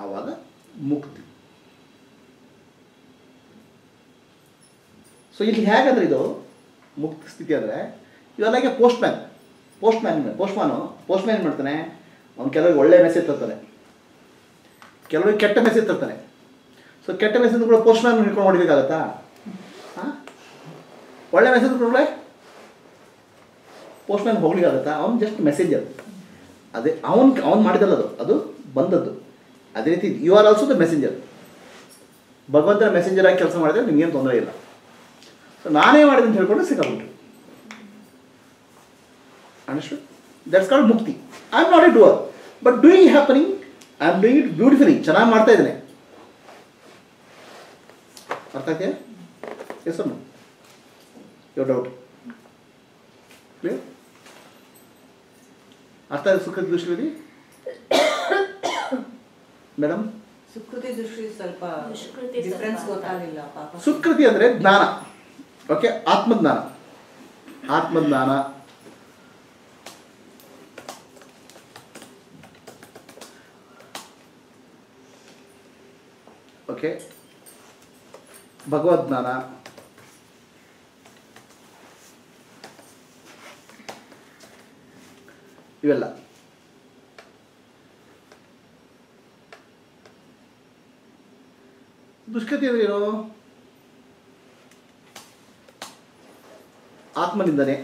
S1: ಆವಾಗ ಮುಕ್ತಿ. ಸೊ ಇಲ್ಲಿ ಹೇಗಂದ್ರೆ ಇದು? ಮುಕ್ತ ಸ್ಥಿತಿ ಅಂದರೆ, ಇವೆಲ್ಲ man post man post man post ಮಾಡ್ತಾನೆ? ಅವ್ನು ಕೆಲವರಿಗೆ ಒಳ್ಳೆ ಮೆಸೇಜ್ ತರ್ತಾನೆ. ಕೆಲವರಿಗೆ ಕೆಟ್ಟ ಮೆಸೇಜ್ ತರ್ತಾನೆ. ಸೊ ಕೆಟ್ಟ ಮೆಸೇಜ್ ಕೂಡ ಪೋಸ್ಟ್ ಮ್ಯಾನ್ ಹಿಡ್ಕೊಂಡು ಹೊಡಿಬೇಕಾಗತ್ತಾ ಒಳ್ಳೆ ಮೆಸೇಜ್ ಕೊಡಲೆ ಪೋಸ್ಟ್ ಮ್ಯಾನ್ ಹೋಗ್ಲಿಕ್ಕಾಗತ್ತಾ ಅವ್ನು ಜಸ್ಟ್ ಮೆಸೇಜರ್ ಅದೇ. ಅವನು ಅವ್ನು ಮಾಡಿದಲ್ಲ ಅದು. ಅದು ಬಂದದ್ದು. ಅದೇ ರೀತಿ you are also the messenger ಭಗವಂತನ ಮೆಸೆಂಜರ್ ಆಗಿ ಕೆಲಸ ಮಾಡಿದ್ರೆ ನಿಮಗೇನು ತೊಂದರೆ ಇಲ್ಲ. ಸೊ ನಾನೇ ಮಾಡಿದೆ ಅಂತ ಹೇಳ್ಕೊಂಡು ಸಿಕ್ಕಾಬಿಟ್ರು ಅನಿಸ್ಟು that's called mukti I am not a doer but doing happening I am doing it beautifully ಚೆನ್ನಾಗಿ ಮಾಡ್ತಾ ಇದ್ದೇನೆ. ಅರ್ಥ ಆಗ್ತಿದೆ ಎಸ್ ಅನ್ನು ಯೋ ಡೌಟ್ ಕ್ಲಿಯರ್ ಅರ್ಥ ಆಯ್ತು ಸುಖದ ದೃಷ್ಟಿಯಲ್ಲಿ ಮೇಡಮ್
S7: ಸುಕೃತಿ ದೃಷ್ಟಿ ಸ್ವಲ್ಪ
S5: ಡಿಫರೆನ್ಸ್ ಸ್ವಲ್ಪ
S7: ಡಿಫ್ರೆನ್ಸ್ ಗೊತ್ತಾಗಿಲ್ಲ ಪಾಪ
S1: ಸುಕೃತಿ ಅಂದರೆ ಜ್ಞಾನ ಓಕೆ ಆತ್ಮಜ್ಞಾನ ಆತ್ಮಜ್ಞಾನ ಓಕೆ ಭಗವದ್ಜ್ಞಾನ ಇವೆಲ್ಲ. ದುಷ್ಕೃತಿ ಅಂದ್ರೆ ಏನು? ಆತ್ಮನಿಂದನೆ?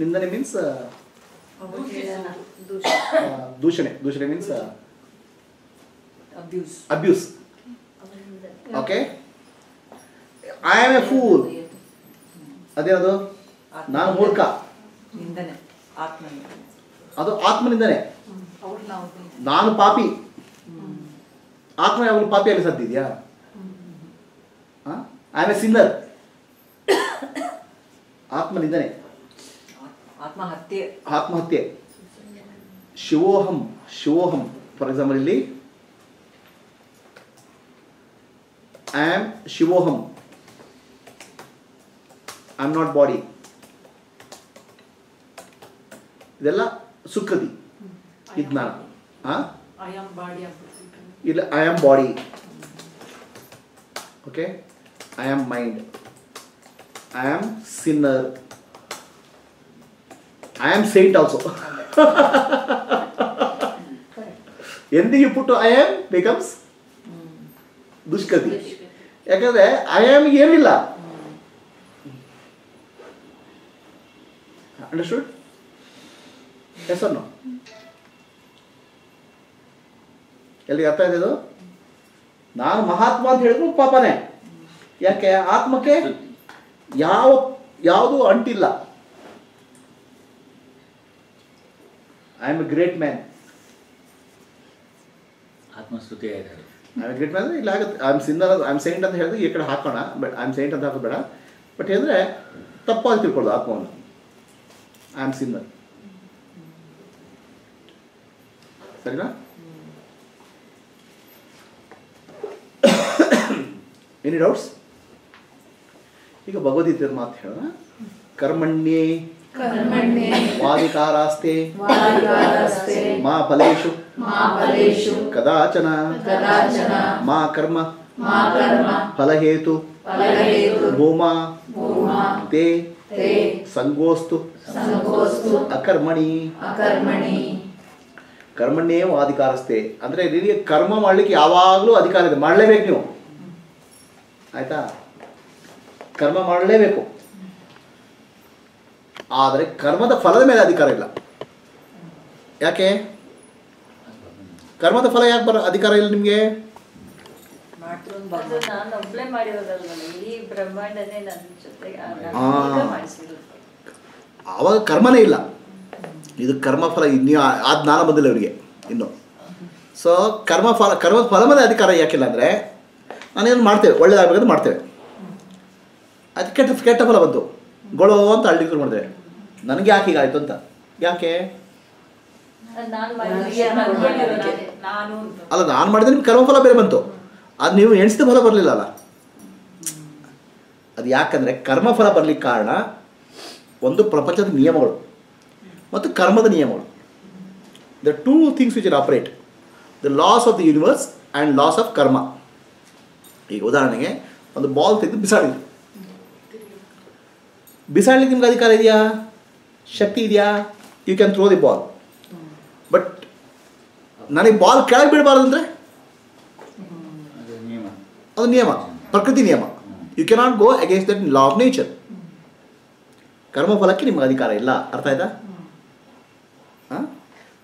S1: ನಿಂದನೆ ಮೀನ್ಸ್ ದೂಷಣೆ. ದೂಷಣೆ means
S7: abuse
S1: abuse okay I am a fool ಅದೇನದು ನಾನು ಮೂರ್ಖ. ಅದು ಆತ್ಮನಿಂದನೆ. ನಾನು ಪಾಪಿ. ಆತ್ಮ ಯಾವಾಗಲೂ ಪಾಪಿಯಲ್ಲಿ ಸದ್ದಿದ್ಯಾ ಐ ಆಮ್ ಎ ಸಿನ್ನರ್ ಆತ್ಮನಿಂದನೆ.
S7: ಆತ್ಮಹತ್ಯೆ.
S1: ಆತ್ಮಹತ್ಯೆ. ಶಿವೋಹಂ. ಶಿವೋಹಂ. ಫಾರ್ ಎಕ್ಸಾಂಪಲ್ ಇಲ್ಲಿ I am Shivoham I am not body ಇದೆಲ್ಲ ಸುಕೃತಿ ಈ ಜ್ಞಾನ ಹಾಂ
S3: ಐ ಆಮ್ ಬಾಡಿ ಆಗ್ಬಿಡ್ತೀನಿ
S1: ಇಲ್ಲ I am body okay I am mind I am sinner I am saint also ಎಂದಿಗೆ ಪುಟ್ಟು ಐ ಆಮ್ ಬಿಕಮ್ಸ್ ದುಷ್ಕೃತಿ ಯಾಕಂದ್ರೆ ಐ ಆಮ್ ಏನಿಲ್ಲ. ಅಂಡರ್ಸ್ಟುಡ್ ಎಸ್ ನೋ ಎಲ್ಲಿಗೆ ಅರ್ಥ ಇದೆ ಇದು? ನಾನು ಮಹಾತ್ಮ ಅಂತ ಹೇಳಿದ್ರು ಪಾಪನೇ. ಯಾಕೆ? ಆತ್ಮಕ್ಕೆ ಯಾವ, ಯಾವುದು ಅಂಟಿಲ್ಲ. I am a great man
S2: ಆತ್ಮಸ್ತುತಿ ಆಯ್ತು
S1: ಆಮ್ ಗ್ರೇಟ್ ಮ್ಯಾನ್ ಇಲ್ಲ ಆಗುತ್ತೆ. I am sinner I am saint ಅಂತ ಹೇಳಿದ್ರೆ ಈ ಕಡೆ ಹಾಕೋಣ ಬಟ್ ಐ ಆಮ್ ಸೈಂಟ್ ಅಂತ ಹಾಕೋದು ಬೇಡ ಬಟ್ ಹೇಳಿದ್ರೆ ತಪ್ಪಾಗಿ ತಿಳ್ಕೊಳ್ಳೋದು ಆತ್ಮವನ್ನು. ಐ ಆಮ್ ಸಿನ್ನರ್ ಸರಿನಾ? ಎನಿ ಡೌಟ್ಸ್ ಈಗ ಭಗವದ್ಗೀತೆ ಮಾತು ಹೇಳೋಣ. ಕರ್ಮಣ್ಯೇ ವಾದಿಕಾರಸ್ತೆ ಮಾ ಫಲೇಶು ಕದಾಚನ.
S6: ಕದಾಚನ.
S1: ಮಾ ಕರ್ಮ.
S6: ಮಾ ಕರ್ಮ.
S1: ಫಲಹೇತು.
S6: ಫಲಹೇತು.
S1: ಭೂಮಾ.
S6: ಭೂಮಾ.
S1: ತೇ.
S6: ತೇ.
S1: ಸಂಗೋಸ್ತು.
S6: ಸಂಗೋಸ್ತು.
S1: ಅಕರ್ಮಣಿ.
S6: ಅಕರ್ಮಣಿ.
S1: ಕರ್ಮಣ್ಣೇ ಅಧಿಕಾರಸ್ತೆ ಅಂದರೆ ನಿನಗೆ ಕರ್ಮ ಮಾಡಲಿಕ್ಕೆ ಯಾವಾಗಲೂ ಅಧಿಕಾರ ಇದೆ. ಮಾಡಲೇಬೇಕು ನೀವು. ಆಯ್ತಾ? ಕರ್ಮ ಮಾಡಲೇಬೇಕು. ಆದರೆ ಕರ್ಮದ ಫಲದ ಮೇಲೆ ಅಧಿಕಾರ ಇಲ್ಲ. ಯಾಕೆ? ಕರ್ಮದ ಫಲ ಯಾಕೆ ಬರ ಅಧಿಕಾರ ಇಲ್ಲ ನಿಮಗೆ? ಅವಾಗ.
S5: ಈಗ
S1: ಆವಾಗ ಕರ್ಮನೇ ಇಲ್ಲ. ಇದು ಕರ್ಮಫಲ ಇನ್ನೂ ಆ ಆ ಜ್ಞಾನ ಬಂದಿಲ್ಲ ಅವರಿಗೆ ಇನ್ನು. ಸೊ ಕರ್ಮಫಲ ಕರ್ಮದ ಫಲ ಮೇಲೆ ಅಧಿಕಾರ ಯಾಕಿಲ್ಲ ಅಂದರೆ ನಾನೇನು ಮಾಡ್ತೇವೆ ಒಳ್ಳೇದಾಗಬೇಕಂತ ಮಾಡ್ತೇವೆ. ಅದು ಕೆಟ್ಟ ಕೆಟ್ಟ ಫಲ ಬಂತು. ಗೊಳೋ ಅಂತ ಹಳ್ಳಿ ಶುರು ಮಾಡಿದೆ. ನನಗೆ ಯಾಕೆ ಹೀಗಾಯಿತು ಅಂತ? ಯಾಕೆ
S5: ಅದು ನಾನು ಮಾಡಿರೋದು ನನಗೆ ಬರೋದು.
S3: ನಾನು ಅಂತ
S1: ಅಲ್ಲ ನಾನು ಮಾಡಿದ್ರೆ ನಿಮ್ಗೆ ಕರ್ಮಫಲ ಬೇರೆ ಬಂತು. ಅದು ನೀವು ಎಣಿಸಿದ ಫಲ ಬರಲಿಲ್ಲ ಅಲ್ಲ? ಅದು ಯಾಕಂದರೆ ಕರ್ಮಫಲ ಬರಲಿಕ್ಕೆ ಕಾರಣ ಒಂದು ಪ್ರಪಂಚದ ನಿಯಮಗಳು ಮತ್ತು ಕರ್ಮದ ನಿಯಮಗಳು. The two things which are operate the laws of the universe and laws of karma ಈಗ ಉದಾಹರಣೆಗೆ ಒಂದು ಬಾಲ್ ತೆಗೆದು ಬಿಸಾಡಿದ್ರು. ಬಿಸಾಡ್ಲಿಕ್ಕೆ ನಿಮ್ಗೆ ಅಧಿಕಾರ ಇದೆಯಾ? ಶಕ್ತಿ ಇದೆಯಾ? You can throw the ball but ನನಗೆ ಬಾಲ್ ಕೆಳಗೆ ಬೀಳಬಾರ್ದು ಅಂದರೆ?
S2: ಅದು ನಿಯಮ.
S1: ಅದು ನಿಯಮ. ಪ್ರಕೃತಿ ನಿಯಮ. You cannot go against that law of nature ಕರ್ಮಫಲಕ್ಕೆ ನಿಮ್ಗೆ ಅಧಿಕಾರ ಇಲ್ಲ. ಅರ್ಥ ಆಯ್ತಾ? ಹಾಂ?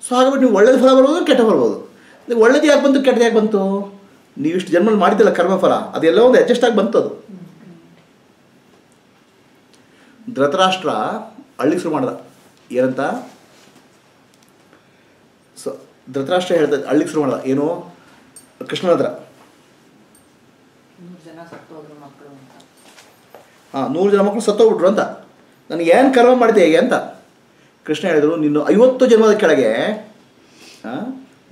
S1: ಸೊ ಹಾಗಾಗ್ಬಿಟ್ಟು ನೀವು ಒಳ್ಳೇದು ಫಲ ಬರ್ಬೋದು ಕೆಟ್ಟ ಬರ್ಬೋದು ನೀವು ಒಳ್ಳೇದು ಯಾಕೆ ಬಂತು ಕೆಟ್ಟದ್ದು ಯಾಕೆ ಬಂತು? ನೀವು ಇಷ್ಟು ಜನ್ಮಲ್ಲಿ ಮಾಡಿದ್ದಲ್ಲ ಕರ್ಮಫಲ. ಅದೆಲ್ಲ ಒಂದು ಅಡ್ಜಸ್ಟ್ ಆಗಿ ಬಂತು ಅದು. ಧೃತರಾಷ್ಟ್ರ ಅಳ್ಳಿಗೆ ಶುರು ಮಾಡ್ದ. ಏನಂತ? ಸೊ ಧೃತರಾಷ್ಟ್ರ ಹೇಳ್ತಾ ಅಳ್ಳಿಗೆ ಶುರು ಮಾಡ್ದ. ಏನು? ಕೃಷ್ಣನ ಹತ್ರ ಹಾಂ ನೂರು ಜನ ಮಕ್ಕಳು ಸತ್ತೋಗ್ಬಿಟ್ರು ಅಂತ. ನನಗೆ ಏನು ಕರ್ಮ ಮಾಡಿದೆ ಹೇಗೆ ಅಂತ. ಕೃಷ್ಣ ಹೇಳಿದರು ನಿನ್ನ ಐವತ್ತು ಜನ್ಮದ ಕೆಳಗೆ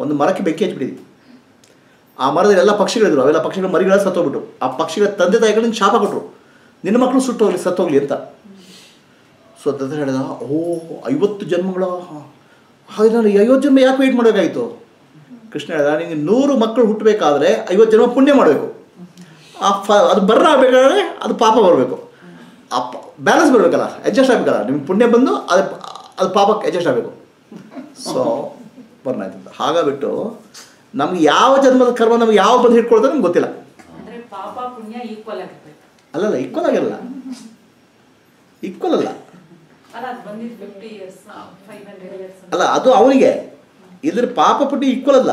S1: ಒಂದು ಮರಕ್ಕೆ ಬೆಂಕಿ ಹಚ್ಬಿಟ್ಟಿದ್ವಿ ಆ ಮರದಲ್ಲಿ ಎಲ್ಲ ಪಕ್ಷಿಗಳಿದ್ರು. ಅವೆಲ್ಲ ಪಕ್ಷಿಗಳ ಮರಿಗಳ ಸತ್ತೋಗ್ಬಿಟ್ಟು ಆ ಪಕ್ಷಿಗಳ ತಂದೆ ತಾಯಿಗಳನ್ನ ಶಾಪ ಕೊಟ್ಟರು ನಿನ್ನ ಮಕ್ಕಳು ಸುಟ್ಟೋಗ್ಲಿ ಸತ್ತೋಗ್ಲಿ ಅಂತ. ಸೊ ದತ್ತ ಹೇಳಿದ ಓ ಐವತ್ತು ಜನ್ಮಗಳ ಹಾಗೆ ನಾನು ಐವತ್ತು ಜನ್ಮ ಯಾಕೆ ವೇಟ್ ಮಾಡಬೇಕಾಯಿತು ಕೃಷ್ಣ ಹೇಳಿದ ನಿಮಗೆ ನೂರು ಮಕ್ಕಳು ಹುಟ್ಟಬೇಕಾದ್ರೆ ಐವತ್ತು ಜನ್ಮ ಪುಣ್ಯ ಮಾಡಬೇಕು. ಆ ಫ ಅದು ಬರ್ರ ಆಗಬೇಕಾದ್ರೆ ಅದು ಪಾಪ ಬರಬೇಕು. ಆ ಬ್ಯಾಲೆನ್ಸ್ ಬರಬೇಕಲ್ಲ ಅಡ್ಜಸ್ಟ್ ಆಗಬೇಕಲ್ಲ. ನಿಮ್ಗೆ ಪುಣ್ಯ ಬಂದು ಅದು ಅದು ಪಾಪಕ್ಕೆ ಅಡ್ಜಸ್ಟ್ ಆಗಬೇಕು. ಸೊ ಬರ್ನ ಆಯ್ತು ಹಾಗಾಗ್ಬಿಟ್ಟು ನಮ್ಗೆ ಯಾವ ಜನ್ಮದ ಕರ್ಮ ನಮ್ಗೆ ಯಾವ ಬಂದು ಹಿಡ್ಕೊಳ್ತಾರೆ ನಮ್ಗೆ ಗೊತ್ತಿಲ್ಲ. ಅಲ್ಲಲ್ಲ ಈಕ್ವಲ್ ಆಗಿರಲ್ಲ. ಈಕ್ವಲ್ ಅಲ್ಲ
S3: ಅಲ್ಲ ಅದು ಬಂದಿದ್ದು fifty years five hundred years
S1: ಅಲ್ಲ ಅದು ಅವನಿಗೆ. ಇದ್ರ ಪಾಪ ಪುಟ್ಟಿ ಈಕ್ವಲ್ ಅಲ್ಲ.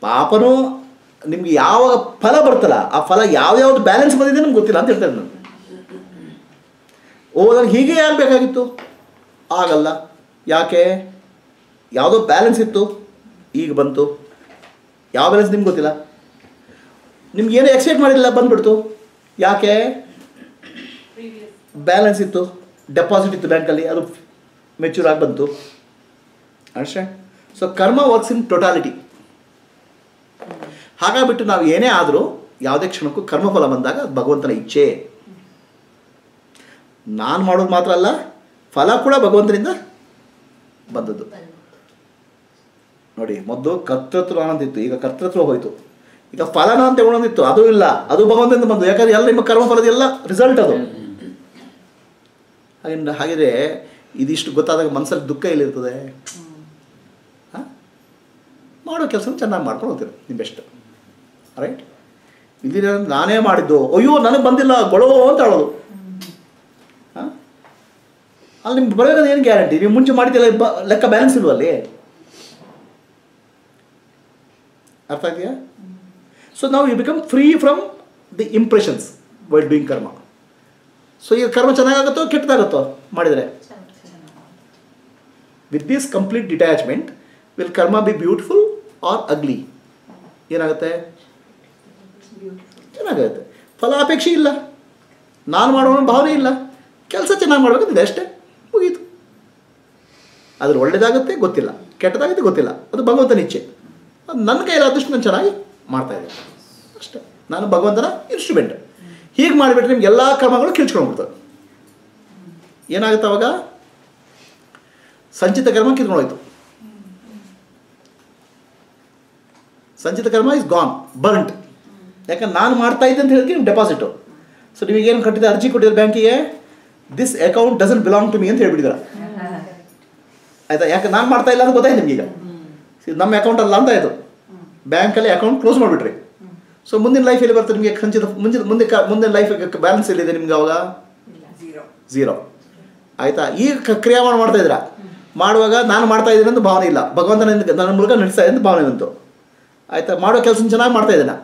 S1: ಪಾಪನೂ ನಿಮ್ಗೆ ಯಾವ ಫಲ ಬರ್ತಲ್ಲ ಆ ಫಲ ಯಾವ್ಯಾವ್ದು ಬ್ಯಾಲೆನ್ಸ್ ಬಂದಿದೆ ನಮ್ಗೆ ಗೊತ್ತಿಲ್ಲ ಅಂತ ಹೇಳ್ತಾರೆ ನಾನು. ಓ ನನಗೆ ಹೀಗೆ ಆಗಬೇಕಾಗಿತ್ತು ಆಗಲ್ಲ. ಯಾಕೆ? ಯಾವುದೋ ಬ್ಯಾಲೆನ್ಸ್ ಇತ್ತು ಈಗ ಬಂತು. ಯಾವ ಬ್ಯಾಲೆನ್ಸ್ ನಿಮ್ಗೆ ಗೊತ್ತಿಲ್ಲ? ನಿಮ್ಗೆ ಏನೋ ಎಕ್ಸೈಟ್ ಮಾಡಿಲ್ಲ ಬಂದ್ಬಿಡ್ತು. ಯಾಕೆ? ಬ್ಯಾಲೆನ್ಸ್ ಇತ್ತು ಡೆಪಾಸಿಟ್ ಇತ್ತು ಬ್ಯಾಂಕಲ್ಲಿ ಅದು ಮೆಚ್ಯೂರ್ ಆಗಿ ಬಂತು. ಅಷ್ಟೇ ಸೊ ಕರ್ಮ ವರ್ಕ್ಸ್ ಇನ್ ಟೊಟಾಲಿಟಿ ಹಾಗಾಗ್ಬಿಟ್ಟು ನಾವು ಏನೇ ಆದರೂ ಯಾವುದೇ ಕ್ಷಣಕ್ಕೂ ಕರ್ಮಫಲ ಬಂದಾಗ ಅದು ಭಗವಂತನ ಇಚ್ಛೆ. ನಾನು ಮಾಡೋದು ಮಾತ್ರ ಅಲ್ಲ ಫಲ ಕೂಡ ಭಗವಂತನಿಂದ ಬಂದದ್ದು. ನೋಡಿ ಮೊದಲು ಕರ್ತೃತ್ವ ಅನ್ನೋದಿತ್ತು ಈಗ ಕರ್ತೃತ್ವ ಹೋಯಿತು. ಈಗ ಫಲನ ಅಂತ ಹೇಳೋದಿತ್ತು ಅದು ಇಲ್ಲ ಅದು ಭಗವಂತನಿಂದ ಬಂದು. ಯಾಕಂದ್ರೆ ಎಲ್ಲ ನಿಮ್ಮ ಕರ್ಮಫಲದ ಎಲ್ಲ ರಿಸಲ್ಟ್ ಅದು. ಹಾಗೆ ಹಾಗಿದ್ರೆ ಇದಿಷ್ಟು ಗೊತ್ತಾದಾಗ ಮನಸ್ಸಲ್ಲಿ ದುಃಖ ಎಲ್ಲಿರ್ತದೆ? ಹಾಂ? ಮಾಡೋ ಕೆಲಸ ಚೆನ್ನಾಗಿ ಮಾಡ್ಕೊಂಡು ಹೋಗ್ತೀರ ನಿಮ್ಮ ಬೆಸ್ಟ್ ರೈಟ್ ಇಲ್ಲಿ ನಾನೇ ಮಾಡಿದ್ದು. ಅಯ್ಯೋ, ನನಗೆ ಬಂದಿಲ್ಲ ಗೊಳೋ ಅಂತ ಹೇಳೋದು. ಹಾಂ? ಅಲ್ಲಿ ನಿಮ್ಗೆ ಬರೋದು ಏನು ಗ್ಯಾರಂಟಿ ನೀವು ಮುಂಚೆ ಮಾಡಿದ್ದಿಲ್ಲ ಲೆಕ್ಕ ಬ್ಯಾಲೆನ್ಸ್ ಇಲ್ವಲ್ಲಿ ಅರ್ಥ ಆಗ್ತೀಯಾ ಸೊ ನಾವು you become free from the impressions while doing karma so ಈಗ ಕರ್ಮ ಚೆನ್ನಾಗಾಗುತ್ತೋ ಕೆಟ್ಟದಾಗುತ್ತೋ ಮಾಡಿದರೆ? With this complete detachment will karma be beautiful or ugly ಏನಾಗುತ್ತೆ? ಚೆನ್ನಾಗುತ್ತೆ ಫಲಾಪೇಕ್ಷೆ ಇಲ್ಲ. ನಾನು ಮಾಡೋ ಭಾವನೆ ಇಲ್ಲ. ಕೆಲಸ ಚೆನ್ನಾಗಿ ಮಾಡಬೇಕಂತಿದೆ ಅಷ್ಟೇ. ಮುಗೀತು. ಅದ್ರ ಒಳ್ಳೇದಾಗುತ್ತೆ, ಗೊತ್ತಿಲ್ಲ. ಕೆಟ್ಟದಾಗುತ್ತೆ, ಗೊತ್ತಿಲ್ಲ. ಅದು ಭಗವಂತನ ಇಚ್ಛೆ. ಅದು ನನ್ನ ಕೈಲಾದಷ್ಟು ನಾನು ಚೆನ್ನಾಗಿ ಮಾಡ್ತಾ ಇದ್ದೆ ಅಷ್ಟೇ. ನಾನು ಭಗವಂತನ ಇನ್ಸ್ಟ್ರೂಮೆಂಟ್ ಹೀಗೆ ಮಾಡಿಬಿಟ್ರೆ ನಿಮ್ಗೆ ಎಲ್ಲ ಕ್ರಮಗಳು ಕಿಳ್ಚ್ಕೊಂಡ್ಬಿಡ್ತವೆ ಏನಾಗುತ್ತೆ ಅವಾಗ? ಸಂಚಿತ ಕರ್ಮ ಕಿತ್ಕೊಂಡೋಯ್ತು ಸಂಚಿತ ಕರ್ಮ ಇಸ್ ಗಾನ್ ಬರ್ಂಟ್ ಯಾಕಂದ್ರೆ ನಾನು ಮಾಡ್ತಾ ಇದ್ದೆ ಅಂತ ಹೇಳಿದ್ರೆ ನೀವು ಡೆಪಾಸಿಟು ಸೊ ಏನು ಕಟ್ಟಿದ ಅರ್ಜಿ ಕೊಟ್ಟಿದ್ರೆ ಬ್ಯಾಂಕಿಗೆ? This account doesn't belong to me ಅಂತ ಹೇಳಿಬಿಟ್ಟಿದ್ರ ಆಯ್ತಾ? ಯಾಕೆ ನಾನು ಮಾಡ್ತಾ ಇಲ್ಲ ಅಂತ ಗೊತ್ತಾಯ್ತು ನಿಮ್ಗೆ ಈಗ ನಮ್ಮ ಅಕೌಂಟ್ ಅಲ್ಲ ಅಂತ ಆಯಿತು ಬ್ಯಾಂಕಲ್ಲಿ ಅಕೌಂಟ್ ಕ್ಲೋಸ್ ಮಾಡಿಬಿಟ್ರಿ. ಸೊ ಮುಂದಿನ ಲೈಫ್ ಎಲ್ಲಿ ಬರ್ತದೆ ನಿಮಗೆ ಸಂಚಿತ ಮುಂಚಿತ ಮುಂದೆ ಮುಂದಿನ ಲೈಫ್ ಬ್ಯಾಲೆನ್ಸ್ ಎಲ್ಲಿದೆ ನಿಮ್ಗೆ ಅವಾಗ? ಝೀರೋ ಆಯಿತಾ? ಈಗ ಕ್ರಿಯಾಮಾನ ಮಾಡ್ತಾ ಇದ್ದೀರಾ? ಮಾಡುವಾಗ ನಾನು ಮಾಡ್ತಾ ಇದ್ದೀನಿ ಅಂತ ಭಾವನೆ ಇಲ್ಲ. ಭಗವಂತ ನನ್ನ ಮೂಲಕ ನಡೆಸ್ತಾ ಇದೆ ಅಂತ ಭಾವನೆ ಬಂತು. ಆಯಿತಾ? ಮಾಡೋ ಕೆಲಸ ಚೆನ್ನಾಗಿ ಮಾಡ್ತಾ ಇದ್ದೇನೆ?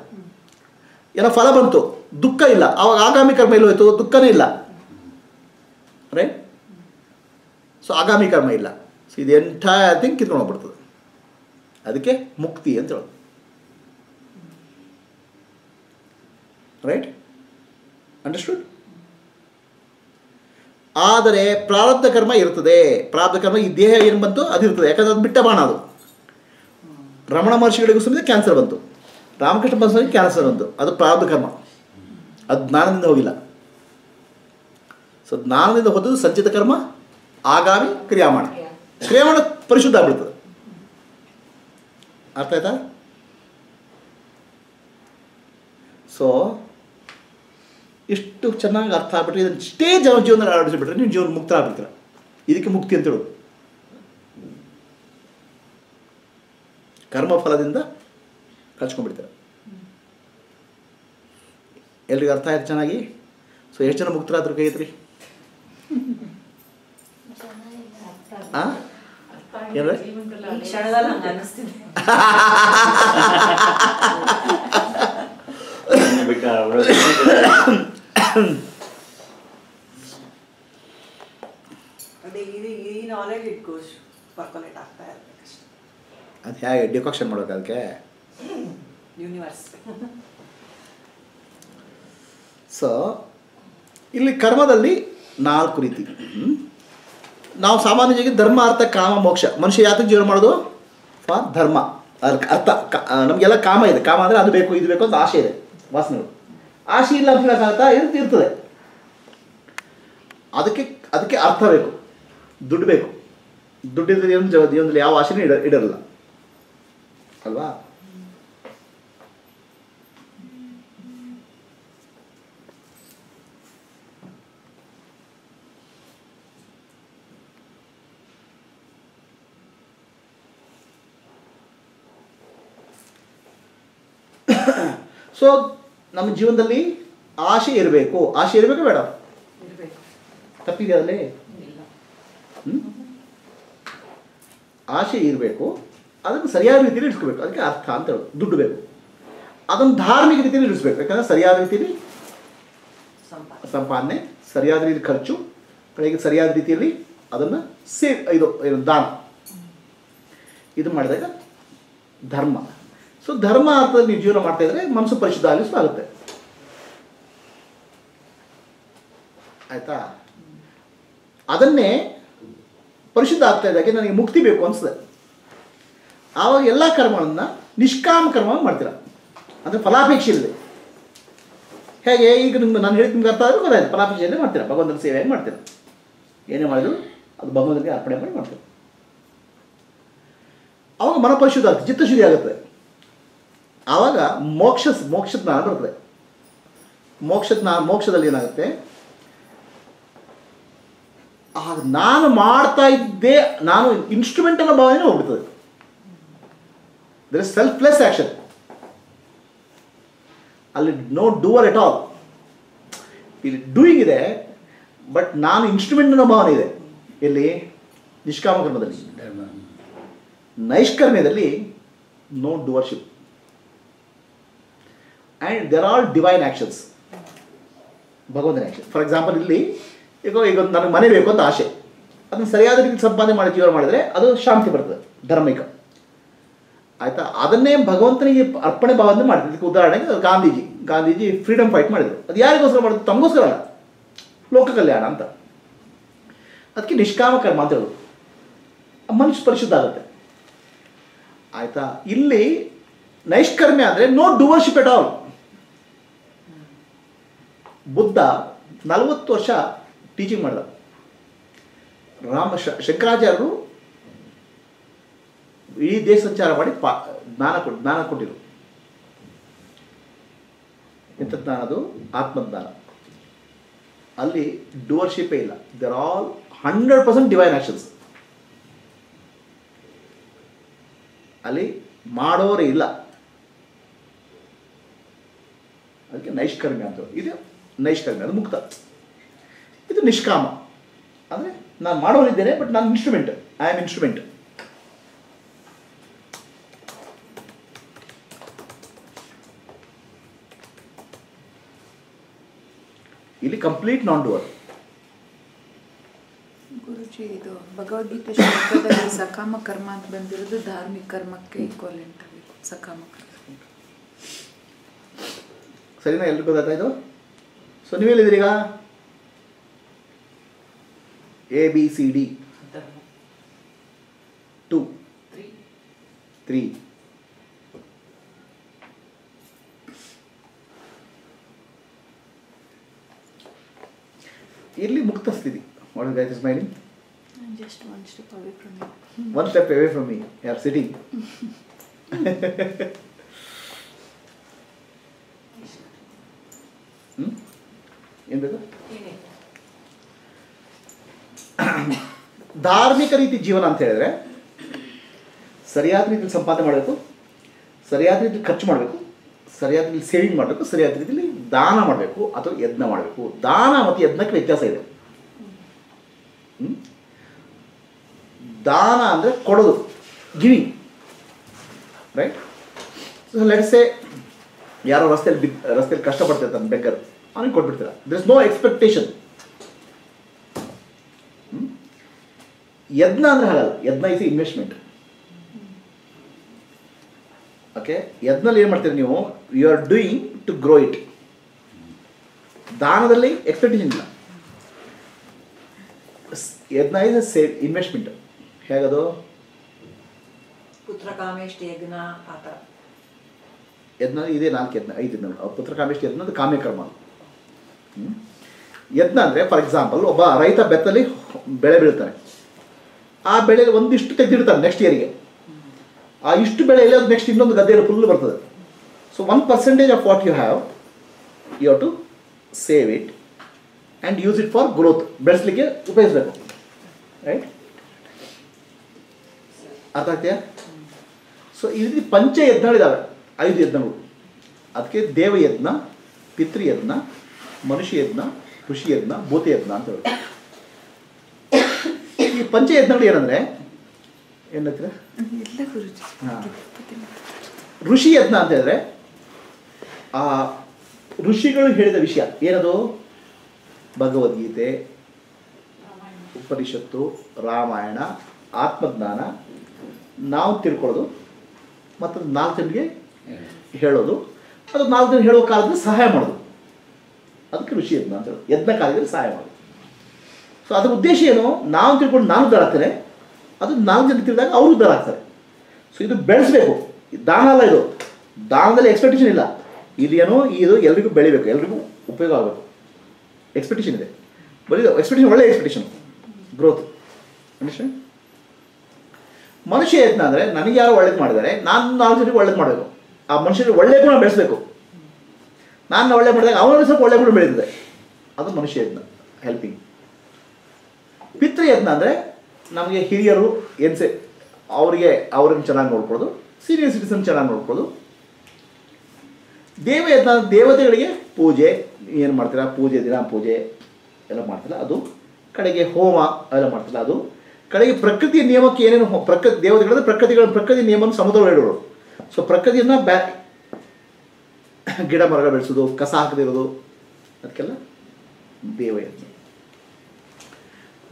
S1: ಏನೋ ಫಲ ಬಂತು. ದುಃಖ ಇಲ್ಲ. ಆವಾಗ ಆಗಾಮಿ ಕರ್ಮ ಇಲ್ಲ ಹೋಯ್ತು? ದುಃಖನೇ ಇಲ್ಲ. ರೈಟ್ ಸೊ ಆಗಾಮಿ ಕರ್ಮ ಇಲ್ಲ. ಸೊ ಇದು ಎಂಟೈರ್ ಥಿಂಗ್ ಕಿತ್ಕೊಂಡು ಹೋಗ್ಬಿಡ್ತದೆ. ಅದಕ್ಕೆ ಮುಕ್ತಿ ಅಂತ ಹೇಳೋದು. ರೈಟ್ ಅಂಡರ್ಸ್ಟುಡ್ ಆದರೆ ಪ್ರಾರಬ್ಧ ಕರ್ಮ ಇರ್ತದೆ ಪ್ರಾರಬ್ಧ ಕರ್ಮ ಈ ದೇಹ ಏನು ಬಂತು? ಅದು ಇರ್ತದೆ. ಯಾಕಂದ್ರೆ ಅದು ಬಿಟ್ಟ ಬಾಣ ಅದು. ರಮಣ ಮಹರ್ಷಿಗಳಿಗೂ ಸಮೇತ ಕ್ಯಾನ್ಸರ್ ಬಂತು. ರಾಮಕೃಷ್ಣ ಪರಮಹಂಸರಿಗೆ ಕ್ಯಾನ್ಸರ್ ಬಂತು. ಅದು ಪ್ರಾರಬ್ಧ ಕರ್ಮ. ಅದು ಜ್ಞಾನದಿಂದ ಹೋಗಿಲ್ಲ. ಸೊ ಜ್ಞಾನದಿಂದ ಹೋದದ್ದು ಸಂಚಿತ ಕರ್ಮ, ಆಗಾಮಿ ಕ್ರಿಯಾಮಾಣ. ಕ್ರಿಯಾಮಾಣ ಪರಿಶುದ್ಧ ಆಗ್ಬಿಡ್ತದೆ. ಅರ್ಥ ಆಯ್ತಾ? ಸೊ ಇಷ್ಟು ಚೆನ್ನಾಗಿ ಅರ್ಥ ಆಗ್ಬಿಟ್ರೆ ಇದನ್ನು ಇಷ್ಟೇ ಜನ ಜೀವನದಲ್ಲಿ ಅಳವಡಿಸಿಬಿಟ್ರೆ ನೀವು ಜೀವನ ಮುಕ್ತ ಆಗ್ಬಿಡ್ತೀರ. ಇದಕ್ಕೆ ಮುಕ್ತಿ ಅಂತ ಹೇಳೋದು. ಕರ್ಮಫಲದಿಂದ ಕಳ್ಸ್ಕೊಂಡ್ಬಿಡ್ತಾರೆ ಎಲ್ರಿಗೂ ಅರ್ಥ ಆಯ್ತು ಚೆನ್ನಾಗಿ? ಸೊ ಎಷ್ಟು ಜನ ಮುಕ್ತರಾದ್ರು ಕೈ ಐತ್ರಿ ಆ? ಏನ್ರಿ?
S7: ಅದೇ ಇದು ಈ ನಾಲೆಜ್ ಇಟ್ ಗೋಸ್ ಪರ್ಕೊಲೇಟ್ ಆಗ್ತಾ ಇರ್ಬೇಕಷ್ಟೆ
S1: ಅದು ಹೇಗೆ ಡಿಕಾಕ್ಷನ್ ಮಾಡೋಕೆ ಅದಕ್ಕೆ?
S7: ಯೂನಿವರ್ಸ್
S1: ಸೊ ಇಲ್ಲಿ ಕರ್ಮದಲ್ಲಿ ನಾಲ್ಕು ರೀತಿ? ನಾವು ಸಾಮಾನ್ಯವಾಗಿ ಧರ್ಮ ಅರ್ಥ ಕಾಮ ಮೋಕ್ಷ. ಮನುಷ್ಯ ಯಾತಕ್ಕೆ ಜೀವನ ಮಾಡೋದು? ಫಾರ್ ಧರ್ಮ. ಅದಕ್ಕೆ ಅರ್ಥ ನಮಗೆಲ್ಲ ಕಾಮ ಇದೆ. ಕಾಮ ಅಂದರೆ ಅದು ಬೇಕು ಇದು ಬೇಕು ಅಂತ ಆಸೆ ಇದೆ. ವಾಸನೆಗಳು. ಆಸೆ ಇಲ್ಲ ಅಂತ ಇರುತ್ತೆ ಇರ್ತ ಇರ್ತದೆ ಅದಕ್ಕೆ ಅದಕ್ಕೆ ಅರ್ಥ ಬೇಕು. ದುಡ್ಡು ಬೇಕು. ದುಡ್ಡಿದ್ರೆ ಏನು ಜೀವನದಲ್ಲಿ ಯಾವ ಆಶೆನೂ ಇಡ ಇಡಲ್ಲ ಅಲ್ವಾ? ಸೊ ನಮ್ಮ ಜೀವನದಲ್ಲಿ ಆಸೆ ಇರಬೇಕು. ಆಸೆ ಇರಬೇಕು ಬೇಡ? ತಪ್ಪಿದೆ ಅಲ್ಲಿ? ಆಶೆ ಆಸೆ ಇರಬೇಕು. ಅದನ್ನು ಸರಿಯಾದ ರೀತಿಯಲ್ಲಿ ಇಟ್ಕೋಬೇಕು ಅದಕ್ಕೆ ಅರ್ಥ ಅಂತ ಹೇಳೋದು ದುಡ್ಡು ಬೇಕು. ಅದನ್ನು ಧಾರ್ಮಿಕ ರೀತಿಯಲ್ಲಿ ಇಡಿಸ್ಬೇಕು ಯಾಕಂದ್ರೆ ಸರಿಯಾದ ರೀತಿಯಲ್ಲಿ
S7: ಸಂಪಾದನೆ.
S1: ಸರಿಯಾದ ರೀತಿ ಖರ್ಚು ಕಡೆಗೆ ಸರಿಯಾದ ರೀತಿಯಲ್ಲಿ ಅದನ್ನು ಸೇ ಇದು ದಾನ. ಇದು ಮಾಡಿದಾಗ ಧರ್ಮ. ಸೊ ಧರ್ಮ ಅರ್ಥದಲ್ಲಿ ನೀವು ಜೀವನ ಮಾಡ್ತಾ ಇದ್ರೆ ಮನಸ್ಸು ಪರಿಶುದ್ಧ ಆಗಲಿಸು ಆಗುತ್ತೆ. ಆಯ್ತಾ? ಅದನ್ನೇ ಪರಿಶುದ್ಧ ಆಗ್ತಾ ಇದ್ದಾಗೆ ನನಗೆ ಮುಕ್ತಿ ಬೇಕು ಅನಿಸ್ತದೆ ಆವಾಗ ಎಲ್ಲ ಕರ್ಮಗಳನ್ನು ನಿಷ್ಕಾಮ ಕರ್ಮ ಮಾಡ್ತೀರ? ಅಂದರೆ ಫಲಾಪೇಕ್ಷೆ ಇಲ್ಲದೆ. ಹೇಗೆ? ಈಗ ನಿಮ್ಗೆ ನಾನು ಹೇಳಿದ ನಿಮ್ಗೆ ಅರ್ಥ ಆದರೂ ಗೊತ್ತಾಯ್ತು ಫಲಾಪೇಕ್ಷೆಯಲ್ಲೇ ಮಾಡ್ತೀರಾ? ಭಗವಂತನ ಸೇವೆಯನ್ನು ಮಾಡ್ತೀರಾ? ಏನೇ ಮಾಡಿದ್ರು ಅದು ಭಗವಂತನಿಗೆ ಅರ್ಪಣೆ ಮಾಡಿ ಮಾಡ್ತೀರ? ಅವಾಗ ಮನಪರಿಶುದ್ಧ ಆಗುತ್ತೆ ಚಿತ್ತಶುದ್ಧಿ ಆಗುತ್ತೆ. ಆವಾಗ ಮೋಕ್ಷ ಮೋಕ್ಷದ ಜ್ಞಾನ ಬರ್ತದೆ. ಮೋಕ್ಷದ ನಾ ಮೋಕ್ಷದಲ್ಲಿ ಏನಾಗುತ್ತೆ? ಆಗ ನಾನು ಮಾಡ್ತಾ ಇದ್ದೆ ನಾನು ಇನ್ಸ್ಟ್ರೂಮೆಂಟ್ ಅನ್ನೋ ಭಾವನೆ ಹೋಗ್ಬಿಡ್ತದೆ. ದರ್ ಇಸ್ ಸೆಲ್ಫ್ಲೆಸ್ ಆ್ಯಕ್ಷನ್ ಅಲ್ಲಿ ನೋ ಡೂವರ್ ಎಟ್ ಆಲ್ ಇಲ್ಲಿ ಡೂಯಿಂಗ್ ಇದೆ ಬಟ್ ನಾನು ಇನ್ಸ್ಟ್ರೂಮೆಂಟ್ ಅನ್ನೋ ಭಾವನೆ ಇದೆ. ಇಲ್ಲಿ ನಿಷ್ಕಾಮ ಕರ್ಮದಲ್ಲಿ. ನೈಷ್ಕರ್ಮ್ಯದಲ್ಲಿ no doership and there all divine actions ಭಗವಂತನ ಆ್ಯಕ್ಷನ್ ಫಾರ್ ಎಕ್ಸಾಂಪಲ್ ಇಲ್ಲಿ ಈಗ ಈಗ ನನಗೆ ಮನೆ ಬೇಕು ಅಂತ ಆಸೆ. ಅದನ್ನು ಸರಿಯಾದ ರೀತಿ ಸಂಪಾದನೆ ಮಾಡಿ ಜೀವನ ಮಾಡಿದರೆ ಅದು ಶಾಂತಿ ಬರ್ತದೆ, ಧಾರ್ಮಿಕ. ಆಯಿತಾ? ಅದನ್ನೇ ಭಗವಂತನಿಗೆ ಅರ್ಪಣೆ ಭಾವನೆ ಮಾಡಿದ್ರು. ಇದಕ್ಕೆ ಉದಾಹರಣೆಗೆ ಗಾಂಧೀಜಿ. ಗಾಂಧೀಜಿ ಫ್ರೀಡಮ್ ಫೈಟ್ ಮಾಡಿದರು. ಅದು ಯಾರಿಗೋಸ್ಕರ ಮಾಡಿದ್ರು? ತಮಗೋಸ್ಕರ ಅಲ್ಲ. ಲೋಕ ಕಲ್ಯಾಣ ಅಂತ. ಅದಕ್ಕೆ ನಿಷ್ಕಾಮ ಕರ್ಮ ಅಂತ ಹೇಳೋದು. ಮನುಷ್ಯ ಪರಿಶುದ್ಧ ಆಗುತ್ತೆ. ಆಯಿತಾ? ಇಲ್ಲಿ ನೈಷ್ಕರ್ಮ್ಯ ಅಂದರೆ no doership at all Buddha ನಲವತ್ತು ವರ್ಷ ಟೀಚಿಂಗ್ ಮಾಡಿದ. ರಾಮ ಶಂಕರಾಚಾರ್ಯರು ಇಡೀ ದೇಶ ಸಂಚಾರ ಮಾಡಿ ಪಾ, ಜ್ಞಾನ ಕೊಟ್ಟು ಜ್ಞಾನ ಕೊಟ್ಟಿರು ಎಂಥ ಜ್ಞಾನ ಅದು ಆತ್ಮಜ್ಞಾನ. ಅಲ್ಲಿ ಡೂವರ್ಶಿಪ್ಪೇ ಇಲ್ಲ. There all hundred percent divine actions ಅಲ್ಲಿ ಮಾಡೋರೇ ಇಲ್ಲ. ಅದಕ್ಕೆ ನೈಷ್ಕರ್ಮ್ಯ ಅಂತ. ಇದು ನೈಷ್ಕರ್ಮ್ಯ ಅದು ಮುಕ್ತ. ಇದು ನಿಷ್ಕಾಮ. ಅಂದರೆ ನಾನು ಮಾಡೋರಿದ್ದೇನೆ ಬಟ್ ನಾನು ಇನ್ಸ್ಟ್ರೂಮೆಂಟ್ ಐ ಆಮ್ ಇನ್ಸ್ಟ್ರೂಮೆಂಟ್ ಇಲ್ಲಿ ಕಂಪ್ಲೀಟ್ ನಾನ್ ಡೂವರ್
S6: ಗುರುಜಿ ಇದು ಭಗವದ್ಗೀತೆ ಶ್ಲೋಕದಲ್ಲಿ ಸಕಾಮ ಕರ್ಮ ಅಂತ ಬಂದಿರೋದು ಧಾರ್ಮಿಕ ಕರ್ಮಕ್ಕೆ ಈಕ್ವಲೆಂಟ್ ಆಗಬೇಕು ಸಕಾಮ ಕರ್ಮ.
S1: ಸರಿನಾ ಎಲ್ರಿಗೂ ಗೊತ್ತಾಯ್ತು ಇದು? ಸೊ ನೀವೆಲ್ಲಿದ್ದೀರಿ ಈಗ A B C D two three ಇಲ್ಲಿ ಮುಕ್ತ ಸ್ಥಿತಿ what guys smiling
S4: Just one step away from you.
S1: One step away from me you are sitting ಬೇಕು ಧಾರ್ಮಿಕ ರೀತಿ ಜೀವನ ಅಂತ ಹೇಳಿದ್ರೆ ಸರಿಯಾದ ರೀತಿಯಲ್ಲಿ ಸಂಪಾದನೆ ಮಾಡಬೇಕು ಸರಿಯಾದ ರೀತಿಯಲ್ಲಿ ಖರ್ಚು ಮಾಡಬೇಕು ಸರಿಯಾದ ರೀತಿಯಲ್ಲಿ ಸೇವಿಂಗ್ ಮಾಡಬೇಕು ಸರಿಯಾದ ರೀತಿಯಲ್ಲಿ ದಾನ ಮಾಡಬೇಕು ಅಥವಾ ಯಜ್ಞ ಮಾಡಬೇಕು. ದಾನ ಮತ್ತು ಯಜ್ಞಕ್ಕೆ ವ್ಯತ್ಯಾಸ ಇದೆ. ದಾನ ಅಂದರೆ ಕೊಡೋದು ಗಿವಿಂಗ್ ರೈಟ್ ಸೊ ಲೆಟ್ಸೆ ಯಾರೋ ರಸ್ತೆಯಲ್ಲಿ ಬಿ ರಸ್ತೆಯಲ್ಲಿ ಕಷ್ಟಪಡ್ತಿರ್ತಾನೆ ಬೆಕ್ಕರ್. ಅವನಿಗೆ ಕೊಟ್ಬಿಡ್ತೀರ? ದರ್ ಇಸ್ ನೋ ಎಕ್ಸ್ಪೆಕ್ಟೇಷನ್ ಯಜ್ಞ ಅಂದ್ರೆ ಹಾಗಲ್ಲ. ಯಜ್ಞ ಇಸ್ ಇನ್ವೆಸ್ಟ್ಮೆಂಟ್ ಓಕೆ ಯಜ್ಞಲ್ಲಿ ಏನು ಮಾಡ್ತೀರಿ ನೀವು? You are doing to grow it ದಾನದಲ್ಲಿ expectation ಇಲ್ಲ. Yajna is a save investment ಹೇಗದು?
S7: ಯಜ್ಞ ಆ ಥರ
S1: ಯಜ್ಞ ಇದೆ ನಾಲ್ಕು ಯಜ್ಞ ಐದು ಯಜ್ಞ ಪುತ್ರ ಕಾಮೇಶ್ ಯಜ್ಞ ಅದು ಕಾಮ್ಯಕರ್ಮ. ಹ್ಮ್? ಅಂದ್ರೆ ಫಾರ್ ಎಕ್ಸಾಂಪಲ್ ಒಬ್ಬ ರೈತ ಬೆತ್ತಲ್ಲಿ ಬೆಳೆ ಬೀಳ್ತಾನೆ ಆ ಬೆಳೆ ಒಂದಿಷ್ಟು ತೆಗೆದಿಡ್ತಾನೆ ನೆಕ್ಸ್ಟ್ ಇಯರ್ಗೆ ಆ ಇಷ್ಟು ಬೆಳೆಯಲ್ಲಿ ಅದು ನೆಕ್ಸ್ಟ್ ಇನ್ನೊಂದು ಗದ್ದೆಯಲ್ಲಿ ಫುಲ್ ಬರ್ತದೆ. So one percentage of what you have you have to save it and use it for growth ಬೆಳೆಸಲಿಕ್ಕೆ ಉಪಯೋಗಿಸಬೇಕು. ರೈಟ್ ಅರ್ಥ ಆಗ್ತೀಯಾ? ಸೊ ಇಲ್ಲಿ ಪಂಚ ಯತ್ನಗಳಿದ್ದಾವೆ ಐದು ಯತ್ನಗಳು. ಅದಕ್ಕೆ ದೇವಯತ್ನ ಪಿತೃಯಜ್ಞ ಮನುಷ್ಯ ಯಜ್ಞ ಋಷಿ ಯಜ್ಞ ಭೂತ ಯಜ್ಞ ಅಂತ ಹೇಳಿ ಈ ಪಂಚ ಏನಂದ್ರೆ ಏನಂದರೆ ಏನಂತೀರ ಋಷಿ ಯಜ್ಞ ಅಂತ ಹೇಳಿದ್ರೆ ಆ ಋಷಿಗಳು ಹೇಳಿದ ವಿಷಯ ಏನದು? ಭಗವದ್ಗೀತೆ ಉಪನಿಷತ್ತು ರಾಮಾಯಣ ಆತ್ಮಜ್ಞಾನ ನಾವು ತಿಳ್ಕೊಳ್ಳೋದು ಮತ್ತು ನಾಲ್ಕು ಜನರಿಗೆ ಹೇಳೋದು. ಅದು ನಾಲ್ಕು ಜನ ಹೇಳೋ ಕಾಲದಲ್ಲಿ ಸಹಾಯ ಮಾಡೋದು. ಅದಕ್ಕೆ ಋಷಿ ಯಜ್ಞ ಅಂತ ಹೇಳಿ ಯಜ್ಞ ಕಾಲದಲ್ಲಿ ಸಹಾಯ ಮಾಡೋದು. ಸೊ ಅದರ ಉದ್ದೇಶ ಏನು? ನಾವು ತಿಳ್ಕೊಂಡು ನಾನು ಉದ್ಧಾರ ಆಗ್ತೇನೆ ಅದು ನಾಲ್ಕು ಜನ ತಿಳಿದಾಗ ಅವರು ದರ ಆಗ್ತಾರೆ ಸೊ ಇದು ಬೆಳೆಸಬೇಕು. ದಾನ ಅಲ್ಲ ಇದು. ದಾನದಲ್ಲಿ ಎಕ್ಸ್ಪೆಕ್ಟೇಷನ್ ಇಲ್ಲ. ಇದೇನೋ ಇದು ಎಲ್ರಿಗೂ ಬೆಳಿಬೇಕು. ಎಲ್ರಿಗೂ ಉಪಯೋಗ ಆಗಬೇಕು. ಎಕ್ಸ್ಪೆಕ್ಟೇಷನ್ ಇದೆ. ಬರೀ ಎಕ್ಸ್ಪೆಕ್ಟೇಷನ್ ಒಳ್ಳೆ ಎಕ್ಸ್ಪೆಕ್ಟೇಷನ್ ಗ್ರೋತ್ ಅಂಡರ್ಸ್ಟ್ಯಾಂಡ್ ಮನುಷ್ಯ ಯತ್ನ ಅಂದರೆ, ನನಗೆ ಯಾರು ಒಳ್ಳೇದು ಮಾಡಿದರೆ ನಾನು ನಾಲ್ಕು ಜನರಿಗೆ ಒಳ್ಳೇದು ಮಾಡಬೇಕು. ಆ ಮನುಷ್ಯರಿಗೆ ಒಳ್ಳೆಯದು ಗುಣ ಬೆಳೆಸಬೇಕು. ನಾನು ಒಳ್ಳೆ ಮಾಡಿದಾಗ ಅವನು ಸ್ವಲ್ಪ ಒಳ್ಳೆ ಗುಣ ಬೆಳೀತದೆ. ಅದು ಮನುಷ್ಯ ಯತ್ನ ಹೆಲ್ಪಿಂಗ್ ಪಿತೃಯತ್ನ ಅಂದರೆ ನಮಗೆ ಹಿರಿಯರು ಎನ್ಸೆ ಅವರಿಗೆ ಅವ್ರನ್ನ ಚೆನ್ನಾಗಿ ನೋಡ್ಕೊಳ್ಳೋದು ಸೀನಿಯರ್ ಸಿಟಿಸನ್ ಚೆನ್ನಾಗಿ ನೋಡ್ಕೊಳ್ಳೋದು. ದೇವಯತ್ನ ದೇವತೆಗಳಿಗೆ ಪೂಜೆ, ಏನು ಮಾಡ್ತೀರಾ? ಪೂಜೆ, ದಿನ ಪೂಜೆ ಎಲ್ಲ ಮಾಡ್ತಿಲ್ಲ ಅದು ಕಡೆಗೆ ಹೋಮ ಎಲ್ಲ ಮಾಡ್ತಿಲ್ಲ ಅದು ಕಡೆಗೆ ಪ್ರಕೃತಿ ನಿಯಮಕ್ಕೆ ಏನೇನು ಪ್ರಕೃತಿ ದೇವತೆಗಳಂದ್ರೆ ಪ್ರಕೃತಿಗಳ ಪ್ರಕೃತಿ ನಿಯಮವನ್ನು ಸಮುದ್ರ ಇಡೋರು. ಸೊ ಪ್ರಕೃತಿಯನ್ನು ಬ್ಯಾ ಗಿಡ ಮರಗಳು ಬೆಳೆಸೋದು ಕಸ ಹಾಕದಿರೋದು, ಅದಕ್ಕೆಲ್ಲ ದೇವಯಜ್ಞ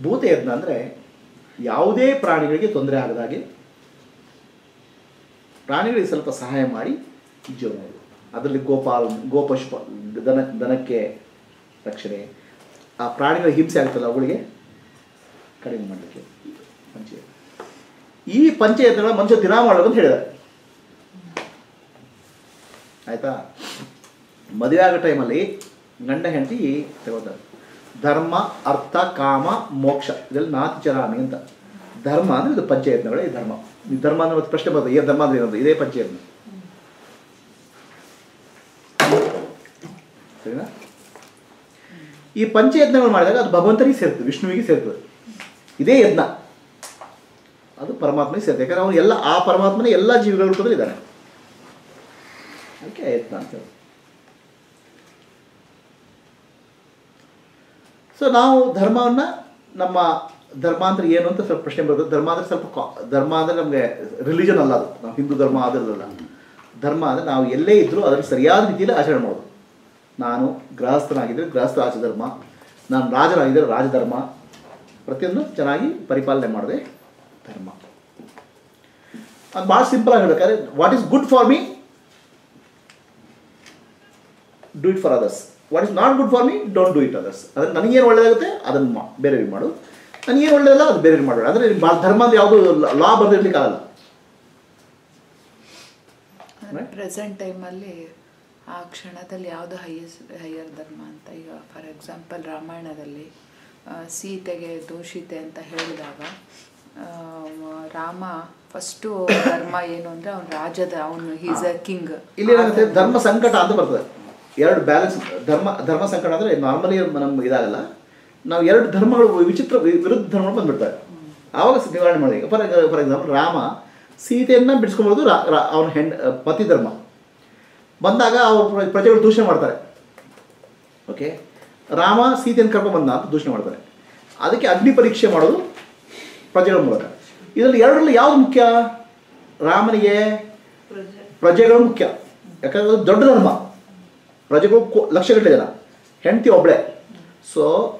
S1: ಭೂತಯಜ್ಞ ಅಂದರೆ ಯಾವುದೇ ಪ್ರಾಣಿಗಳಿಗೆ ತೊಂದರೆ ಆಗದಾಗೆ ಪ್ರಾಣಿಗಳಿಗೆ ಸ್ವಲ್ಪ ಸಹಾಯ ಮಾಡಿ ಜೀವನ ಅದರಲ್ಲಿ ಗೋಪಾಲ ಗೋಪಶುಪ ದನ, ದನಕ್ಕೆ ರಕ್ಷಣೆ. ಆ ಪ್ರಾಣಿಗಳ ಹಿಂಸೆ ಆಗ್ತಲ್ಲ ಅವುಗಳಿಗೆ ಕಡಿಮೆ ಮಾಡಲಿಕ್ಕೆ ಪಂಚಯ ಈ ಪಂಚಯಜ್ಞಗಳ ಮನುಷ್ಯ ದಿನ ಮಾಡೋದು ಅಂತ ಹೇಳಿದ್ದಾರೆ ಆಯ್ತಾ? ಮದುವೆ ಆಗೋ ಟೈಮಲ್ಲಿ ಗಂಡ ಹೆಂಡತಿ ತಗೋತಾರೆ. ಧರ್ಮ, ಅರ್ಥ, ಕಾಮ, ಮೋಕ್ಷ, ಇದೆಲ್ಲ ನಾಲ್ಕು ಚರಾಮಿ ಅಂತ. ಧರ್ಮ ಅಂದರೆ ಇದು ಪಂಚಯತ್ನಗಳೇ ಈ ಧರ್ಮ. ಈ ಧರ್ಮ ಅಂದ್ರೆ ಮತ್ತೆ ಪ್ರಶ್ನೆ ಬರ್ತದೆ ಈ ಧರ್ಮ ಅಂದ್ರೆ ಏನಂತ? ಇದೇ ಪಂಚಯತ್ನ ಸರಿನಾ? ಈ ಪಂಚಯತ್ನಗಳು ಮಾಡಿದಾಗ ಅದು ಭಗವಂತನಿಗೆ ಸೇರ್ತದೆ, ವಿಷ್ಣುವಿಗೆ ಸೇರ್ತದೆ. ಇದೇ ಯತ್ನ ಅದು ಪರಮಾತ್ಮನಿಗೆ ಸೇರ್ತದೆ. ಯಾಕಂದ್ರೆ ಅವನು ಎಲ್ಲ, ಆ ಪರಮಾತ್ಮನೇ ಎಲ್ಲ ಜೀವಿಗಳ ರೂಪದಲ್ಲಿ ಇದ್ದಾನೆ ಅದಕ್ಕೆ ಅಂತ ಹೇಳಿ ಸೊ ನಾವು ಧರ್ಮವನ್ನು ನಮ್ಮ ಧರ್ಮ ಅಂದರೆ ಏನು ಅಂತ ಸ್ವಲ್ಪ ಪ್ರಶ್ನೆ ಬರ್ತದೆ. ಧರ್ಮ ಅಂದ್ರೆ ಸ್ವಲ್ಪ ಧರ್ಮ ಅಂದ್ರೆ ನಮಗೆ ರಿಲಿಜನ್ ಅಲ್ಲ ಅದು. ನಾವು ಹಿಂದೂ ಧರ್ಮ ಅದರಲ್ಲ ಧರ್ಮ ಅಂದರೆ ನಾವು ಎಲ್ಲೇ ಇದ್ದರೂ ಅದನ್ನು ಸರಿಯಾದ ರೀತಿಯಲ್ಲಿ ಆಚರಣೆ ಮಾಡೋದು. ನಾನು ಗೃಹಸ್ಥನಾಗಿದ್ದರೆ ಗೃಹಸ್ಥ ಆಚ ಧರ್ಮ ನಾನು ರಾಜನಾಗಿದ್ದರೆ ರಾಜಧರ್ಮ. ಪ್ರತಿಯೊಂದು ಚೆನ್ನಾಗಿ ಪರಿಪಾಲನೆ ಮಾಡಿದೆ ಧರ್ಮ. ಅದು ಭಾಳ ಸಿಂಪಲ್ ಆಗಿ ಹೇಳ್ಬೇಕಾದ್ರೆ what is good for me do it for others what is not good for me don't do it others ಅದನ್ನು ನನಗೇನು ಒಳ್ಳೆಯದಾಗುತ್ತೆ ಅದನ್ನು ಮಾ ಬೇರೆಯವ್ರಿಗೆ ಮಾಡು. ನನಗೇನು ಒಳ್ಳೆಯದಲ್ಲ ಅದು ಬೇರೆಯವ್ರಿಗೆ ಮಾಡೋಣ ಅಂದರೆ ಧರ್ಮ ಅಂದ್ರೆ ಯಾವುದು ಲಾ ಬರೆದಿರ್ಲಿಕ್ಕೆ ಆಗಲ್ಲ. Right?
S6: ಪ್ರೆಸೆಂಟ್ ಟೈಮಲ್ಲಿ ಆ ಕ್ಷಣದಲ್ಲಿ ಯಾವುದು ಹೈಯಸ್ ಹೈಯರ್ ಧರ್ಮ ಅಂತ ಈಗ ಫಾರ್ ಎಕ್ಸಾಂಪಲ್ ರಾಮಾಯಣದಲ್ಲಿ ಸೀತೆಗೆ ದೂಷಿತೆ ಅಂತ ಹೇಳಿದಾಗ ರಾಮ ಫಸ್ಟು ಧರ್ಮ ಏನು ಅಂದರೆ ಅವನು ರಾಜದ ಅವನು ಹೀಸ್ ಅ ಕಿಂಗ್
S1: ಇಲ್ಲಿ ಧರ್ಮ ಸಂಕಟ ಅಂತ ಬರ್ತದೆ. ಎರಡು ಬ್ಯಾಲೆನ್ಸ್ ಧರ್ಮ ಧರ್ಮ ಸಂಕಟ ಅಂದರೆ ನಾರ್ಮಲಿ ನಮ್ಗೆ ಇದಾಗಲ್ಲ. ನಾವು ಎರಡು ಧರ್ಮಗಳು ವಿಚಿತ್ರ ವಿರುದ್ಧ ಧರ್ಮಗಳು ಬಂದ್ಬಿಡ್ತಾರೆ ಆವಾಗ ನಿವಾರಣೆ ಮಾಡಿ ಫಾರ್ ಫಾರ್ ಎಕ್ಸಾಂಪಲ್ ರಾಮ ಸೀತೆಯನ್ನು ಬಿಡಿಸ್ಕೊಂಬರೋದು ರಾ ಅವನ ಹೆಣ್ಣು ಪತಿ ಧರ್ಮ. ಬಂದಾಗ ಅವ್ರ ಪ್ರ- ಪ್ರಜೆಗಳು ದೂಷಣೆ ಮಾಡ್ತಾರೆ. ಓಕೆ ರಾಮ ಸೀತೆಯನ್ನು ಕರ್ಕೊಂಡು ಬಂದ ಅಂತ ದೂಷಣೆ ಮಾಡ್ತಾರೆ. ಅದಕ್ಕೆ ಅಗ್ನಿ ಪರೀಕ್ಷೆ ಮಾಡೋದು ಪ್ರಜೆಗಳ ಮೂಲಕ. ಇದರಲ್ಲಿ ಎರಡರಲ್ಲಿ ಯಾವುದು ಮುಖ್ಯ? ರಾಮನಿಗೆ ಪ್ರಜೆಗಳು ಮುಖ್ಯ. ಯಾಕಂದ್ರೆ ದೊಡ್ಡ ಧರ್ಮ. ಪ್ರಜೆಗಳು ಕೋ- ಲಕ್ಷಗಟ್ಟಲೆ ಜನ. ಹೆಂಡತಿ ಒಬ್ಬಳೆ ಸೊ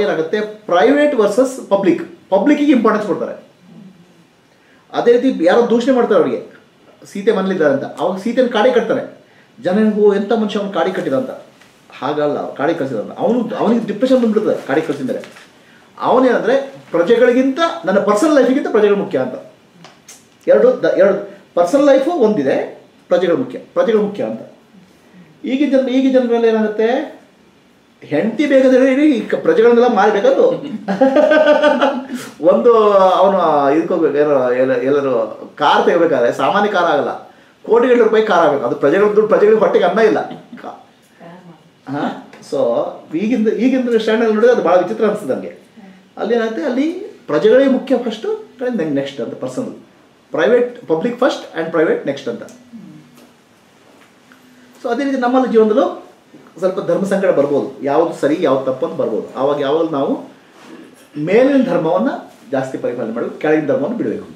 S1: ಏನಾಗುತ್ತೆ ಪ್ರೈವೇಟ್ ವರ್ಸಸ್ ಪಬ್ಲಿಕ್ ಪಬ್ಲಿಕ್ಕಿಗೆ ಇಂಪಾರ್ಟೆನ್ಸ್ ಕೊಡ್ತಾರೆ. ಅದೇ ರೀತಿ ಯಾರೋ ದೂಷಣೆ ಮಾಡ್ತಾರೆ ಅವರಿಗೆ. ಸೀತೆ ಮನೇಲಿದ್ದಾರೆ ಅಂತ. ಅವಾಗ ಸೀತೆನ ಕಾಡಿ ಕಟ್ತಾರೆ. ಜನನಿಗೂ ಎಂಥ ಮನುಷ್ಯ ಅವ್ನು ಕಾಡಿ ಕಟ್ಟಿದ ಅಂತ. ಹಾಗಲ್ಲ ಕಾಡಿ ಕಳಿಸಿದ ಅಂತ. ಅವನು ಅವನಿಗೆ ಡಿಪ್ರೆಷನ್ ಬಂದ್ಬಿಡ್ತದೆ ಕಾಡಿ ಕಳಿಸಿದರೆ ಅವನೇನಂದರೆ, ಪ್ರಜೆಗಳಿಗಿಂತ, ನನ್ನ ಪರ್ಸನಲ್ ಲೈಫಿಗಿಂತ ಪ್ರಜೆಗಳು ಮುಖ್ಯ ಅಂತ. ಎರಡು ಎರಡು. ಪರ್ಸನಲ್ ಲೈಫು ಒಂದಿದೆ, ಪ್ರಜೆಗಳು ಮುಖ್ಯ. ಪ್ರಜೆಗಳು ಮುಖ್ಯ ಅಂತ. ಈಗಿನ ಜನ ಈಗಿನ ಜನರಲ್ಲಿ ಏನಾಗುತ್ತೆ? ಹೆಂಡತಿ ಬೇಕಾದ್ರೆ ಈ ಪ್ರಜೆಗಳನ್ನೆಲ್ಲ ಮಾರಬೇಕದು ಒಂದು ಅವನು ಇದಕ್ಕೆ ಹೋಗ್ಬೇಕು ಏನೋ ಎಲ್ಲ- ಎಲ್ಲರೂ ಕಾರ್ ತೆಗಿಬೇಕಾದ್ರೆ ಸಾಮಾನ್ಯ ಕಾರ್ ಆಗಲ್ಲ. ಕೋಟಿಗಟ್ಟಲೆ ರೂಪಾಯಿ ಕಾರ್ ಆಗಬೇಕು. ಅದು ಪ್ರಜೆಗಳ ದುಡ್ಡು ಪ್ರಜೆಗಳಿಗೆ ಹೊಟ್ಟೆಗೆ ಅನ್ನ ಇಲ್ಲ. ಹಾಂ? ಸೊ ಈಗಿಂದ ಈಗಿಂದ ಸ್ಟ್ಯಾಂಡಲ್ಲಿ ನೋಡಿದ್ರೆ ಅದು ಭಾಳ ವಿಚಿತ್ರ ಅನಿಸ್ತದೆ ನನಗೆ. ಅಲ್ಲಿ ಏನಾಗುತ್ತೆ? ಅಲ್ಲಿ ಪ್ರಜೆಗಳೇ ಮುಖ್ಯ ಫಸ್ಟು ನೆಕ್ಸ್ಟ್ ಅಂತ personal private public first and private next ಅಂತ. ಸೊ ಅದೇ ರೀತಿ ನಮ್ಮಲ್ಲಿ ಜೀವನದಲ್ಲೂ ಸ್ವಲ್ಪ ಧರ್ಮ ಸಂಕಟ ಬರ್ಬೋದು. ಯಾವುದು ಸರಿ, ಯಾವ್ದು ತಪ್ಪು ಅಂತ ಬರ್ಬೋದು. ಆವಾಗ ಯಾವಾಗ ನಾವು ಮೇಲಿನ ಧರ್ಮವನ್ನು ಜಾಸ್ತಿ ಪರಿಪಾಲನೆ ಮಾಡಬೇಕು, ಕೆಳಗಿನ ಧರ್ಮವನ್ನು ಬಿಡಬೇಕು.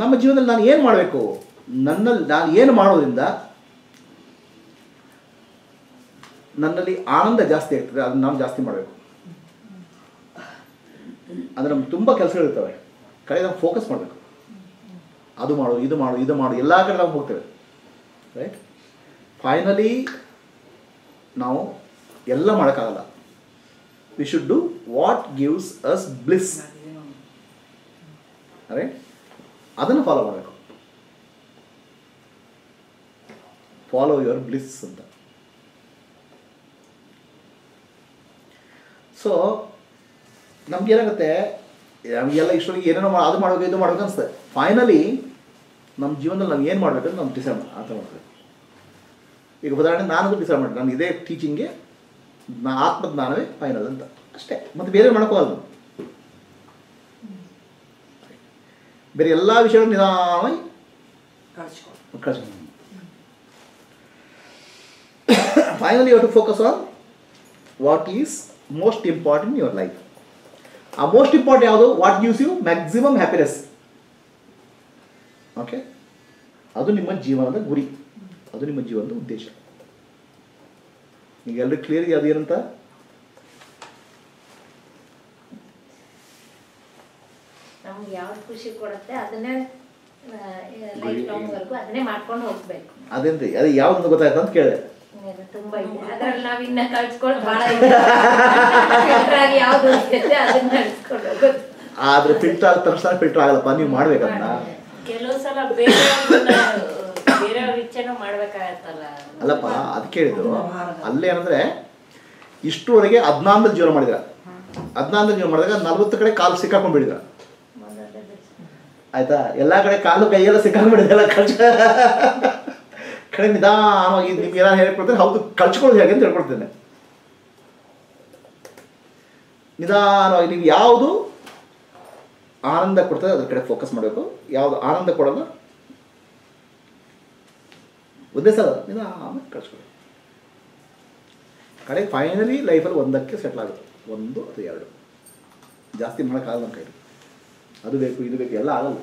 S1: ನಮ್ಮ ಜೀವನದಲ್ಲಿ ನಾನು ಏನು ಮಾಡಬೇಕು? ನನ್ನಲ್ಲಿ, ನಾನು ಏನು ಮಾಡೋದ್ರಿಂದ ನನ್ನಲ್ಲಿ ಆನಂದ ಜಾಸ್ತಿ ಆಗ್ತದೆ ಅದನ್ನು ನಾವು ಜಾಸ್ತಿ ಮಾಡಬೇಕು. ಅಂದರೆ ತುಂಬ ಕೆಲಸಗಳಿರ್ತವೆ ಕಡೆ ನಾವು ಫೋಕಸ್ ಮಾಡಬೇಕು. ಅದು ಮಾಡು, ಇದು ಮಾಡು ಇದು ಮಾಡು, ಎಲ್ಲ ಕಡೆ ನಾವು ಹೋಗ್ತೇವೆ. ರೈಟ್ ಫೈನಲಿ ನಾವು ಎಲ್ಲ ಮಾಡೋಕ್ಕಾಗಲ್ಲ. We should do what gives us bliss right ಅದನ್ನು ಫಾಲೋ ಮಾಡಬೇಕು. ಫಾಲೋ ಯುವರ್ ಬ್ಲಿಸ್ ಅಂತ. ಸೊ ನಮ್ಗೇನಾಗುತ್ತೆ ನಮಗೆಲ್ಲ ಇಷ್ಟೊಳಗೆ ಏನೇನೋ ಅದು ಮಾಡಬೇಕು ಇದು ಮಾಡ್ಬೇಕು ಅನಿಸ್ತದೆ ಫೈನಲಿ ನಮ್ಮ ಜೀವನದಲ್ಲಿ ನಾವು ಏನು ಮಾಡಬೇಕು ನಾವು ಡಿಸೈಡ್ ಅರ್ಥ ಮಾಡ್ತೀವಿ ಈಗ ಉದಾಹರಣೆ ನಾನು ಡಿಸೈಡ್ ಮಾಡಿ ನಾನು ಇದೇ ಟೀಚಿಂಗ್ಗೆ ನಾ ಆತ್ಮಜ್ಞಾನವೇ ಫೈನಲ್ ಅಂತ. ಅಷ್ಟೇ. ಮತ್ತು ಬೇರೆ ಮಾಡ್ಕೋಬಾರ್ದು ಬೇರೆ ಎಲ್ಲ ವಿಷಯಗಳು ನಿಧಾನವಾಗಿ
S7: ಕಳಿಸ್ಕೊಂಡು
S1: finally you to focus on what is most important your life ಆ ಮೋಸ್ಟ್ ಇಂಪಾರ್ಟೆಂಟ್ ಯಾವುದು? What gives you maximum happiness okay ಅದು ನಿಮ್ಮ ಜೀವನದ ಗುರಿ. ಅದು ನಿಮ್ಮ ಜೀವನದ ಉದ್ದೇಶ. ಈಗ ಎಲ್ಲರೂ ಕ್ಲಿಯರ್ ಅದು ಏನಂತ ಅದೇನ್ರಿ? ಅದು ಯಾವ್ದು ಗೊತ್ತಾಯ್ತು ಅಂತ ಕೇಳಿದೆ.
S5: ತುಂಬಾ ಇದೆ. ಅದ್ರಲ್ಲಿ ನಾವು ಇನ್ನ ಕಳ್ಸ್ಕೊಳ್ಳೋದು ಬಹಳ ಇದೆ. Filter ಆಗಿ ಯಾವ್ದು ಸಿಗುತ್ತೆ ಅದನ್ನ ಕಳ್ಸ್ಕೊಂಡು ಹೋಗೋದು.
S1: ಆದ್ರೆ ಫಿಲ್ಟರ್ ಆದ ತಕ್ಷಣ ಫಿಲ್ಟರ್ ಆಗಲ್ಲಪ್ಪ ನೀವು ಮಾಡ್ಬೇಕಂತ?
S5: ಕೆಲವು ಸಲ
S1: ಅಲ್ಲಪ್ಪ ಅದು ಕೇಳಿದ್ರು. ಅಲ್ಲೇ ಏನಂದ್ರೆ ಇಷ್ಟುವರೆಗೆ ಹದಿನಾಲ್ಕು ಜೀವನ ಮಾಡಿದ್ರ. ಹದಿನಾಲ್ಕು ಜೀವನ ಮಾಡಿದಾಗ ನಲ್ವತ್ತು ಕಡೆ ಕಾಲು ಸಿಕ್ಕಾಕೊಂಡ್ಬಿಡಿದ್ರ ಆಯ್ತಾ? ಎಲ್ಲ ಕಡೆ ಕಾಲು ಕೈಯೆಲ್ಲ ಸಿಕ್ಕಾಕೊಂಡ್ಬಿಡಿದೆಲ್ಲ ಕಡೆ ನಿಧಾನವಾಗಿ ನಿಮ್ಗೆ ಏನಾರು ಹೇಳ್ಕೊಡ್ತಾರೆ ಹೌದು ಕಳ್ಚ್ಕೊಳ್ಳೋದು ಹೇಗೆ ಅಂತ ಹೇಳ್ಕೊಡ್ತೇನೆ. ನಿಧಾನವಾಗಿ ನೀವು ಯಾವುದು ಆನಂದ ಕೊಡ್ತದೆ, ಅದ್ರ ಕಡೆ ಫೋಕಸ್ ಮಾಡಬೇಕು. ಯಾವುದು ಆನಂದ ಕೊಡಲ್ಲ, ಒಂದೇ ಸಲ ನಿಧಾನ ಕಳ್ಸ್ಕೊಡಿ ಕಡೆ ಫೈನಲಿ ಲೈಫಲ್ಲಿ ಒಂದಕ್ಕೆ ಸೆಟ್ಲ್ ಆಗುತ್ತೆ. ಒಂದು ಅಥವಾ ಎರಡು. ಜಾಸ್ತಿ ಮಾಡೋಕ್ಕಾಗಲ್ಲ ನಮ್ಮ ಕೈಲಿ. ಅದು ಬೇಕು, ಇದು ಬೇಕು, ಎಲ್ಲ ಆಗಲ್ಲ.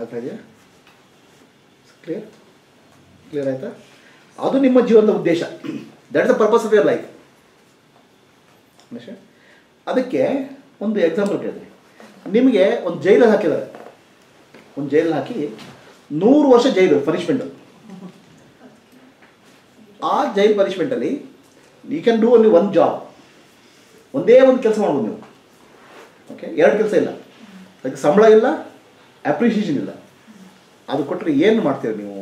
S1: ಅರ್ಥ ಇದೆಯಾ? ಕ್ಲಿಯರ್ ಕ್ಲಿಯರ್ ಆಯ್ತಾ? ಅದು ನಿಮ್ಮ ಜೀವನದ ಉದ್ದೇಶ. That the purpose of your life ಅದಕ್ಕೆ ಒಂದು ಎಕ್ಸಾಂಪಲ್ ಕೇಳಿದ್ರಿ. ನಿಮಗೆ ಒಂದು ಜೈಲಲ್ಲಿ ಹಾಕಿದ್ದಾರೆ. ಒಂದು ಜೈಲಲ್ಲಿ ಹಾಕಿ ನೂರು ವರ್ಷ ಜೈಲು ಪನಿಷ್ಮೆಂಟು ಆ jail ಪನಿಷ್ಮೆಂಟಲ್ಲಿ you can do only one job ಒಂದೇ ಒಂದು ಕೆಲಸ ಮಾಡ್ಬೋದು ನೀವು. ಓಕೆ ಎರಡು ಕೆಲಸ ಇಲ್ಲ. ಅದಕ್ಕೆ ಸಂಬಳ ಇಲ್ಲ ಅಪ್ರಿಷಿಯೇಷನ್ ಇಲ್ಲ. ಅದು ಕೊಟ್ಟರೆ ಏನು ಮಾಡ್ತೀರ ನೀವು?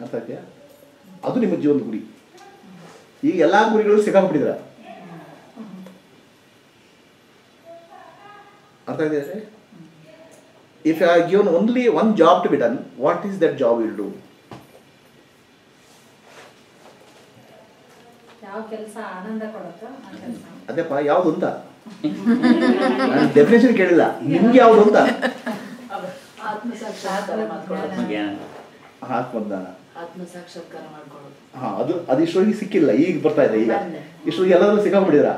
S1: ಅರ್ಥ ಆಯ್ತಾ? ಅದು ನಿಮ್ಮ ಜೀವನದ ಗುರಿ. ಈಗ ಎಲ್ಲ ಗುರಿಗಳು ಸಿಕ್ಕಾಕ್ಬಿಟ್ಟಿದ್ರ ಅರ್ಥ ಇದೆಯಾ if you are given only one job to be done what is that job will do
S5: ಯಾವ ಕೆಲಸ ಆನಂದ ಕೊಡುತ್ತೋ ಆ ಕೆಲಸ.
S1: ಅದೇಪ್ಪ ಯಾವುದು ಅಂತ? ನಾನು ಡೆಫಿನೇಷನ್ ಕೇಳಿಲ್ಲ. ನಿಮ್ಗೆ ಯಾವ್ದು ಅಂತ?
S2: ಆತ್ಮಜ್ಞಾನ.
S4: ಆತ್ಮಸಾಕ್ಷಾತ್ಕಾರ ಮಾಡ್ಕೊಳ್ಳೋದು.
S1: ಹಾ ಅದು ಅದು ಇಷ್ಟೊಂದಿಗೆ ಸಿಕ್ಕಿಲ್ಲ ಈಗ ಬರ್ತಾ ಇದೆ ಈಗ. ಇಷ್ಟೊಂದಿಗೆ ಎಲ್ಲದರಲ್ಲೂ ಸಿಕ್ಕಾಕ್ಬಿಟ್ಟಿದ್ರ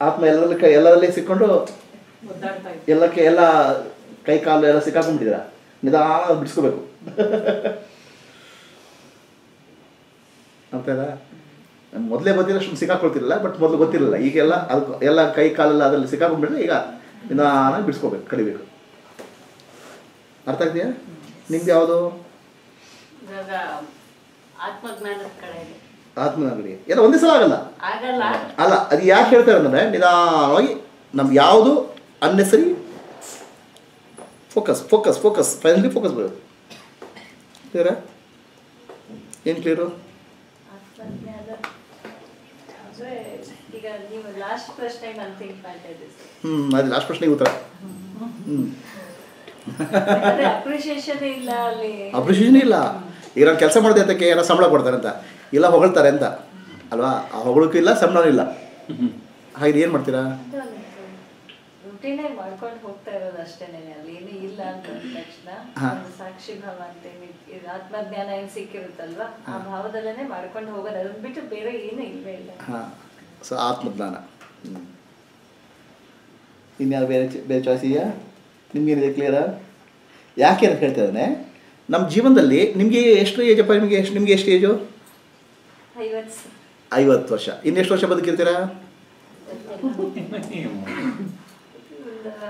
S1: ಆತ್ಮ ಎಲ್ಲರಲ್ಲಿ ಕೈ ಎಲ್ಲದರಲ್ಲಿ ಸಿಕ್ಕೊಂಡು ಎಲ್ಲಕ್ಕೆ ಎಲ್ಲ ಕೈ ಕಾಲು ಎಲ್ಲ ಸಿಕ್ಕಾಕೊಂಡ್ಬಿಟ್ಟಿದ್ರ ನಿಧಾನ ಬಿಡಿಸ್ಕೋಬೇಕು. ಅರ್ಥ ಮೊದಲೇ ಗೊತ್ತಿಲ್ಲ ಅಷ್ಟು ಸಿಕ್ಕಾಕೊಳ್ತಿರಲಿಲ್ಲ ಬಟ್ ಮೊದಲು ಗೊತ್ತಿರಲಿಲ್ಲ. ಈಗೆಲ್ಲ ಅದು ಎಲ್ಲ ಕೈ ಕಾಲೆಲ್ಲ ಅದರಲ್ಲಿ ಸಿಕ್ಕಾಕೊಂಡ್ಬಿಟ್ರೆ ಈಗ ನಿಧಾನ ಬಿಡಿಸ್ಕೋಬೇಕು ಕಲಿಬೇಕು. ಅರ್ಥ ಆಗ್ತೀಯಾ ನಿಮ್ದು ಯಾವುದು? ಆತ್ಮನಾಗಲಿ ಎಲ್ಲ ಒಂದೇ ಸಲ ಆಗಲ್ಲ. ಅಲ್ಲ ಅದು ಯಾಕೆ ಹೇಳ್ತಾರೆ ಅಂದರೆ ನಿಧಾನವಾಗಿ ನಮ್ಗೆ ಯಾವುದು unnecessary focus focus focus finally focus ಬರೋದು ಕ್ಲಿಯರಾ ಏನು ಕ್ಲಿಯರು
S5: ಅಂದ್ರೆ ಈಗ ನೀವು ಲಾಸ್ಟ್ ಪ್ರಶ್ನೆಗೆ ನಾನು ಥಿಂಕ್ ಮಾಡ್ತಾ ಇದ್ದೆ
S1: ಹ್ಞೂ ಅದು ಲಾಸ್ಟ್ ಪ್ರಶ್ನೆಗೆ ಉತ್ತರ.
S5: ಅಪ್ರಿಷಿಯೇಷನ್ ಇಲ್ಲ ಅಲ್ಲಿ.
S1: ಅಪ್ರಿಷಿಯೇಷನ್ ಇಲ್ಲ. ಈಗ ನಾನು ಕೆಲಸ ಮಾಡಿದೆ ಅಂತಕ್ಕೆ ಏನೋ ಸಂಬಳ ಕೊಡ್ತಾರೆ ಅಂತ. ಇಲ್ಲ ಹೊಗಳ್ತಾರೆ ಅಂತ. ಅಲ್ವಾ? ಆ ಹೊಗಳಕ್ಕೂ ಇಲ್ಲ ಸಂಬಳನೂ ಇಲ್ಲ. ಹಾಗೆ ಏನು ಮಾಡ್ತೀರಾ?
S5: ರುಟೀನೇ ಮಾಡ್ಕೊಂಡು ಹೋಗ್ತಾ ಇರೋದು ಅಷ್ಟೇನೆ ಅಲ್ಲಿ ಏನು ಇಲ್ಲ ಅಂತ ಅಂದ ತಕ್ಷಣ ಒಂದು ಸಾಕ್ಷಿ ಭಾವ ಅಂತ ಆತ್ಮಜ್ಞಾನ ಏನ್ ಸಿಕ್ಕಿರುತ್ತಲ್ವಾ? ಆ ಭಾವದಲ್ಲೇನೆ ಮಾಡ್ಕೊಂಡು ಹೋಗೋದು. ಅದನ್ನ ಬಿಟ್ಟು ಬೇರೆ ಏನು ಇಲ್ವೇ ಇಲ್ಲ.
S1: ಹಾಂ. ಸೊ ಆತ್ಮಜ್ಞಾನ. ಹ್ಞೂ ಇನ್ಯಾರು ಬೇರೆ ಬೇರೆ ಚಾಯ್ಸ್ ಇದೆಯಾ? ನಿಮ್ಗೇನಿದೆ ಕ್ಲಿಯರಾ ಯಾಕೆ ಅಂತ ಹೇಳ್ತಿದ್ದಾನೆ ನಮ್ಮ ಜೀವನದಲ್ಲಿ ನಿಮಗೆ ಎಷ್ಟು ಏಜಪ್ಪ ನಿಮಗೆ ಎಷ್ಟು ನಿಮಗೆ ಎಷ್ಟು ಏಜು
S5: ಐವತ್ತು.
S1: ಐವತ್ತು ವರ್ಷ. ಇನ್ನೆಷ್ಟು ವರ್ಷ ಬದುಕಿರ್ತೀರಾ?
S5: ಒಂದು